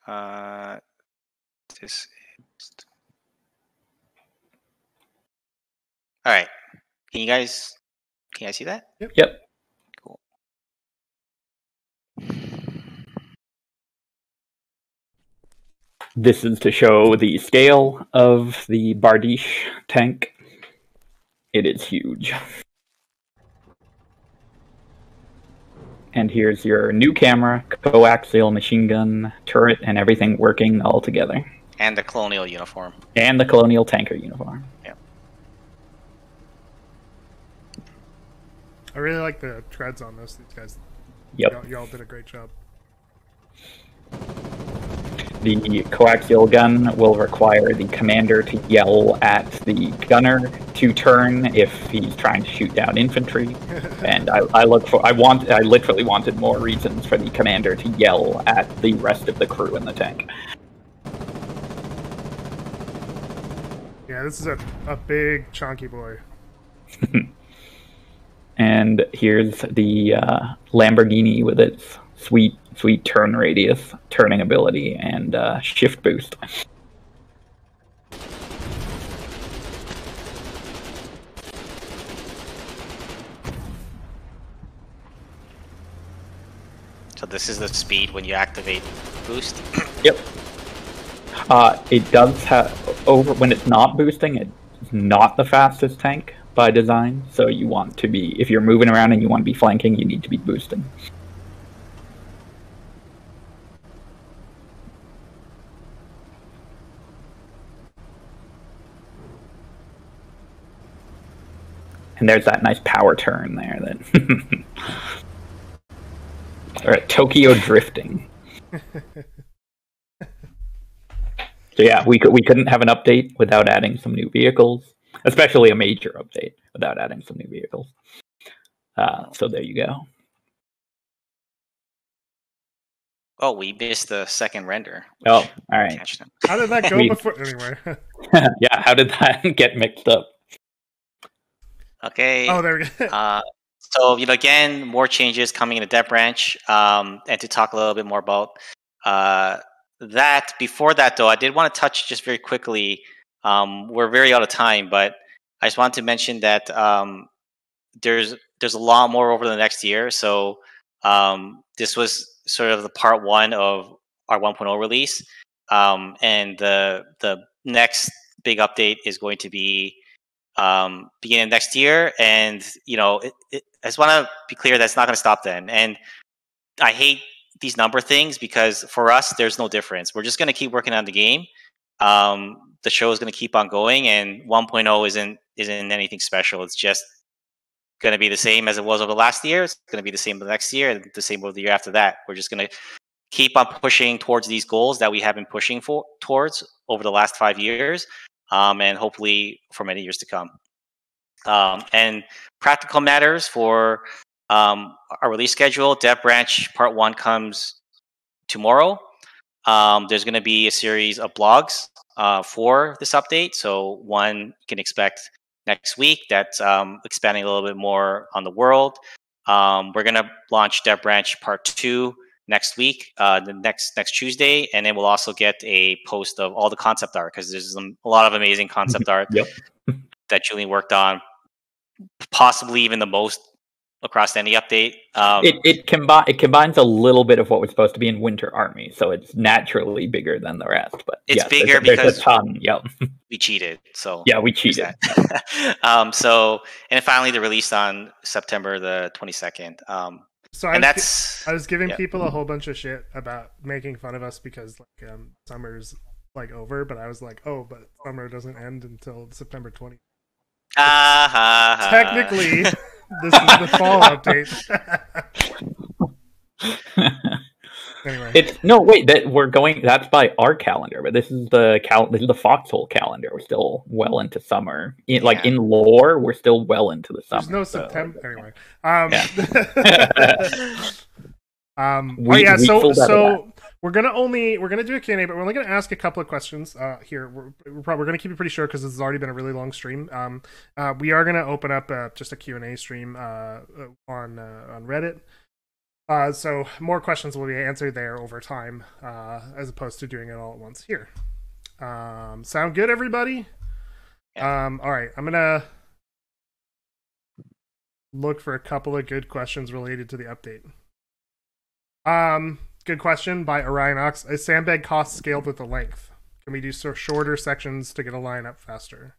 Uh, this is. All right. Can you guys can you guys see that? Yep. Yep. Cool. This is to show the scale of the Bardiche tank. It is huge. And here's your new camera, coaxial machine gun, turret, and everything working all together. And the colonial uniform. And the colonial tanker uniform. Yeah. I really like the treads on this. These guys. Yep. Y'all, y'all did a great job. The coaxial gun will require the commander to yell at the gunner to turn if he's trying to shoot down infantry. and I, I look for, I want, I literally wanted more reasons for the commander to yell at the rest of the crew in the tank. Yeah, this is a, a big chunky boy. and here's the uh, Lamborghini with its sweet sweet turn radius, turning ability, and uh, shift boost. So this is the speed when you activate boost. yep. Uh, it does have over when it's not boosting. It's not the fastest tank by design. So you want to be if you're moving around and you want to be flanking, you need to be boosting. And there's that nice power turn there. That all right, Tokyo drifting. so yeah, we could we couldn't have an update without adding some new vehicles, especially a major update without adding some new vehicles. Uh, so there you go. Oh, we missed the second render. Oh, all right. How did that go we, before? Anyway. yeah, how did that get mixed up? Okay. Oh, there we go. uh, so you know, again, more changes coming in the dev branch, um, and to talk a little bit more about uh, that. Before that, though, I did want to touch just very quickly. Um, we're very out of time, but I just wanted to mention that um, there's there's a lot more over the next year. So um, this was sort of the part one of our 1.0 release, um, and the the next big update is going to be um, beginning next year. And you know, it, it, I just want to be clear that's not going to stop then. And I hate these number things because for us, there's no difference. We're just going to keep working on the game. Um, the show is going to keep on going, and 1.0 isn't isn't anything special. It's just going to be the same as it was over the last year. It's going to be the same the next year, and the same over the year after that. We're just going to keep on pushing towards these goals that we have been pushing for towards over the last five years um, and hopefully for many years to come. Um, and practical matters for um, our release schedule. Dev Branch Part One comes tomorrow. Um, there's going to be a series of blogs uh, for this update. So one you can expect next week that's um, expanding a little bit more on the world. Um, we're going to launch Dev Branch Part Two next week, uh, the next next Tuesday, and then we'll also get a post of all the concept art because there's a lot of amazing concept art Yep. that Julian worked on, possibly even the most across any update. Um, It it combi- it combines a little bit of what was supposed to be in Winter Army, so it's naturally bigger than the rest. But It's yes, bigger there's because- a ton. Yep. we cheated, so Yeah, we cheated. um, so and finally, the release on September the twenty second. Um, So I and was, gi- I was giving yeah. people a whole bunch of shit about making fun of us because like um, summer's like over, but I was like, oh, but summer doesn't end until September 20th. Ah, ha, ha. Technically, this is the fall update. anyway, it's no wait that we're going. That's by our calendar, but this is the cal. This is the foxhole calendar. We're still well into summer. In, Like in lore, we're still well into the summer. there's no so- September. Anyway, um, um, oh yeah, we so pulled out of so we're gonna only we're gonna do a Q&A, but we're only gonna ask a couple of questions uh, here. We're, we're probably we're gonna keep it pretty short because this has already been a really long stream. Um, uh, we are gonna open up uh, just a Q&A stream uh, uh, on uh, on Reddit. Uh, so more questions will be answered there over time, uh, as opposed to doing it all at once here. Um, sound good, everybody? Um, all right, I'm gonna look for a couple of good questions related to the update. Um, good question by Orion Ox. Is sandbag cost scaled with the length? Can we do so shorter sections to get a line up faster?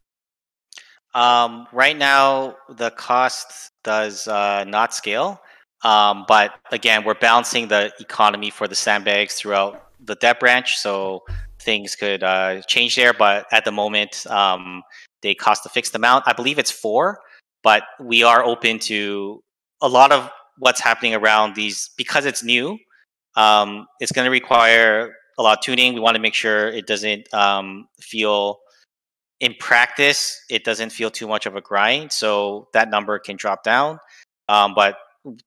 Um, right now, the cost does uh, not scale. Um, but again, we're balancing the economy for the sandbags throughout the dev branch, so things could uh, change there. But at the moment, um, they cost a fixed amount. I believe it's four, but we are open to a lot of what's happening around these because it's new. Um, it's going to require a lot of tuning. We want to make sure it doesn't um, feel in practice, it doesn't feel too much of a grind, so that number can drop down. Um, but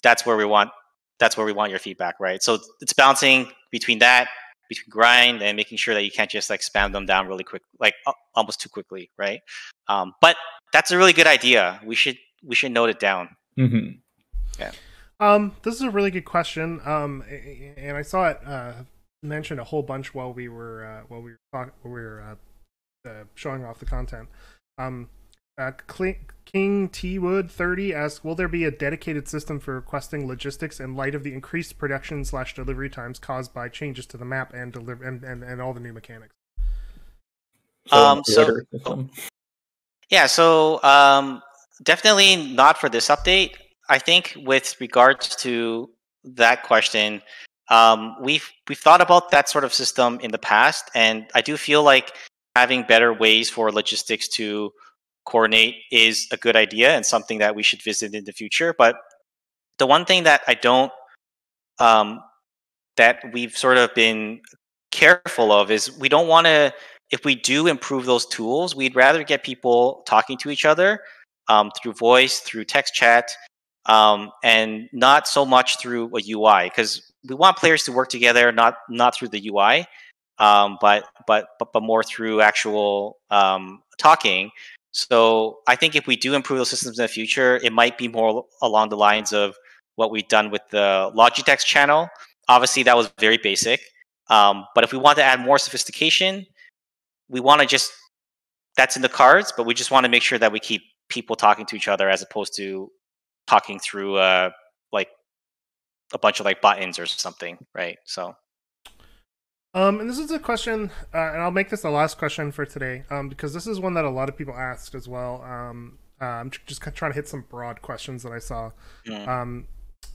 that's where we want that's where we want your feedback, right? So it's balancing between that, between grind, and making sure that you can't just like spam them down really quick, like uh, almost too quickly, right? Um, but that's a really good idea. We should we should note it down. Mhm. Um, this is a really good question. Um, a- a- and I saw it uh, mentioned a whole bunch while we were uh, while we were talk- while we were uh, uh, showing off the content. Um, uh, Cl- King T Wood thirty asks, "Will there be a dedicated system for requesting logistics in light of the increased production slash delivery times caused by changes to the map and deliver and, and, and all the new mechanics?" So, Um, an so- Yeah, so um, definitely not for this update. I think with regards to that question, um, we've we've thought about that sort of system in the past, and I do feel like having better ways for logistics to coordinate is a good idea and something that we should visit in the future. But the one thing that I don't um, that we've sort of been careful of is we don't want to if we do improve those tools, we'd rather get people talking to each other um, through voice, through text chat, um, and not so much through a UI because we want players to work together, not not through the UI, um, but, but but more through actual um, talking. So I think if we do improve those systems in the future, it might be more along the lines of what we've done with the Logitech channel. Obviously, that was very basic. Um, but if we want to add more sophistication, we want to just that's in the cards, but we just want to make sure that we keep people talking to each other as opposed to talking through uh like a bunch of like buttons or something, right? So Um, and this is a question, uh, and I'll make this the last question for today, um, because this is one that a lot of people asked as well. Um, uh, I'm just trying to hit some broad questions that I saw. mm. Um,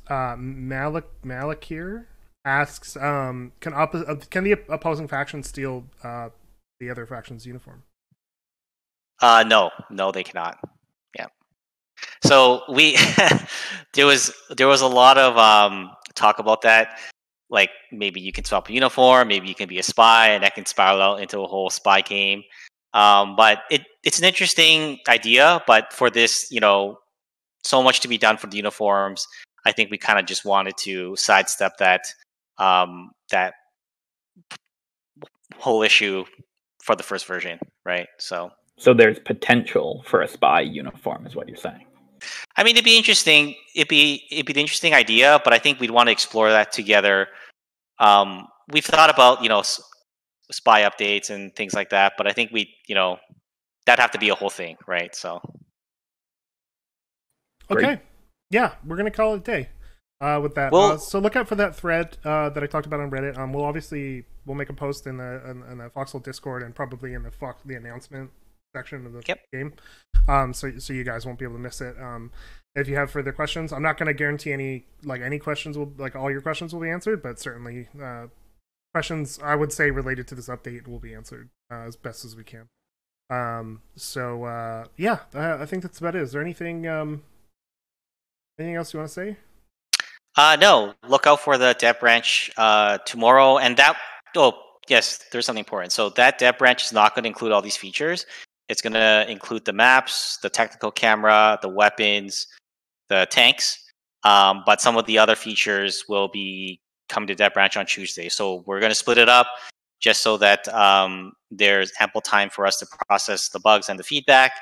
uh, Malik Malakir asks, um, can oppo- uh, can the opposing faction steal uh, the other faction's uniform? Uh, no, no, they cannot. Yeah. So we there was there was a lot of um talk about that. Like maybe you can swap a uniform, maybe you can be a spy, and that can spiral out into a whole spy game. Um, but it it's an interesting idea. But for this, you know, so much to be done for the uniforms. I think we kind of just wanted to sidestep that um, that whole issue for the first version, right? So So there's potential for a spy uniform, is what you're saying. I mean, it'd be interesting. It'd be it'd be an interesting idea, but I think we'd want to explore that together. Um, we've thought about you know spy updates and things like that, but I think we you know that'd have to be a whole thing, right? So Great. Okay. Yeah, we're gonna call it a day. Uh, with that, Well- uh, so look out for that thread uh, that I talked about on Reddit. Um, we'll obviously we'll make a post in the in, in the Foxhole Discord and probably in the Fox the announcement section of the Yep. game. Um, so so you guys won't be able to miss it. Um, if you have further questions, I'm not going to guarantee any like any questions will like all your questions will be answered, but certainly uh, questions I would say related to this update will be answered uh, as best as we can. Um, so uh, yeah, I, I think that's about it. Is there anything um, anything else you want to say? uh, no, look out for the dev branch uh, tomorrow, and that oh yes, there's something important. So that dev branch is not going to include all these features. It's going to include the maps, the technical camera, the weapons, the tanks. Um, but some of the other features will be coming to that branch on Tuesday. So we're going to split it up just so that um, there's ample time for us to process the bugs and the feedback.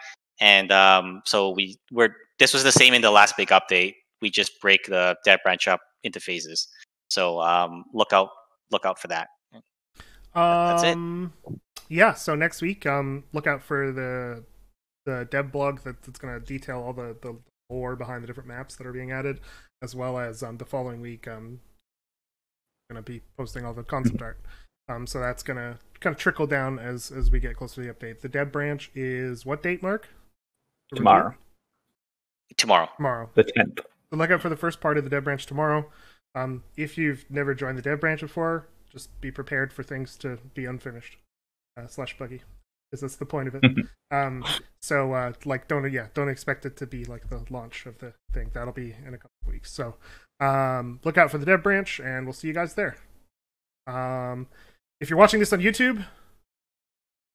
And um, so we we're this was the same in the last big update. We just break the dev branch up into phases. So um, look out look out for that. That's it. Um, Yeah. So next week, um, look out for the the dev blog that, that's going to detail all the the lore behind the different maps that are being added, as well as um the following week, um, going to be posting all the concept art. Um, so that's going to kind of trickle down as as we get closer to the update. The dev branch is what date, Mark? Tomorrow, Tomorrow. Tomorrow. the 10th. So look out for the first part of the dev branch tomorrow. Um, if you've never joined the dev branch before, just be prepared for things to be unfinished uh, slash buggy, because that's the point of it. um, so uh, like, don't yeah, don't expect it to be like the launch of the thing. That'll be in a couple of weeks. So um, look out for the dev branch, and we'll see you guys there. Um, if you're watching this on YouTube,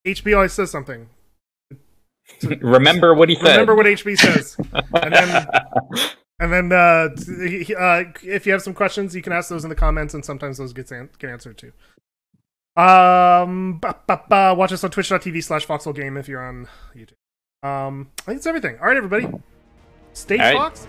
HB always says something. Remember what he said. Remember what HB says. And then And then, uh, he- uh, if you have some questions, you can ask those in the comments, and sometimes those get an- get answered too. Um, ba, ba, ba, watch us on twitch.tv slash foxhole game if you're on YouTube. Um, I think that's everything. All right, everybody. Stay right. Fox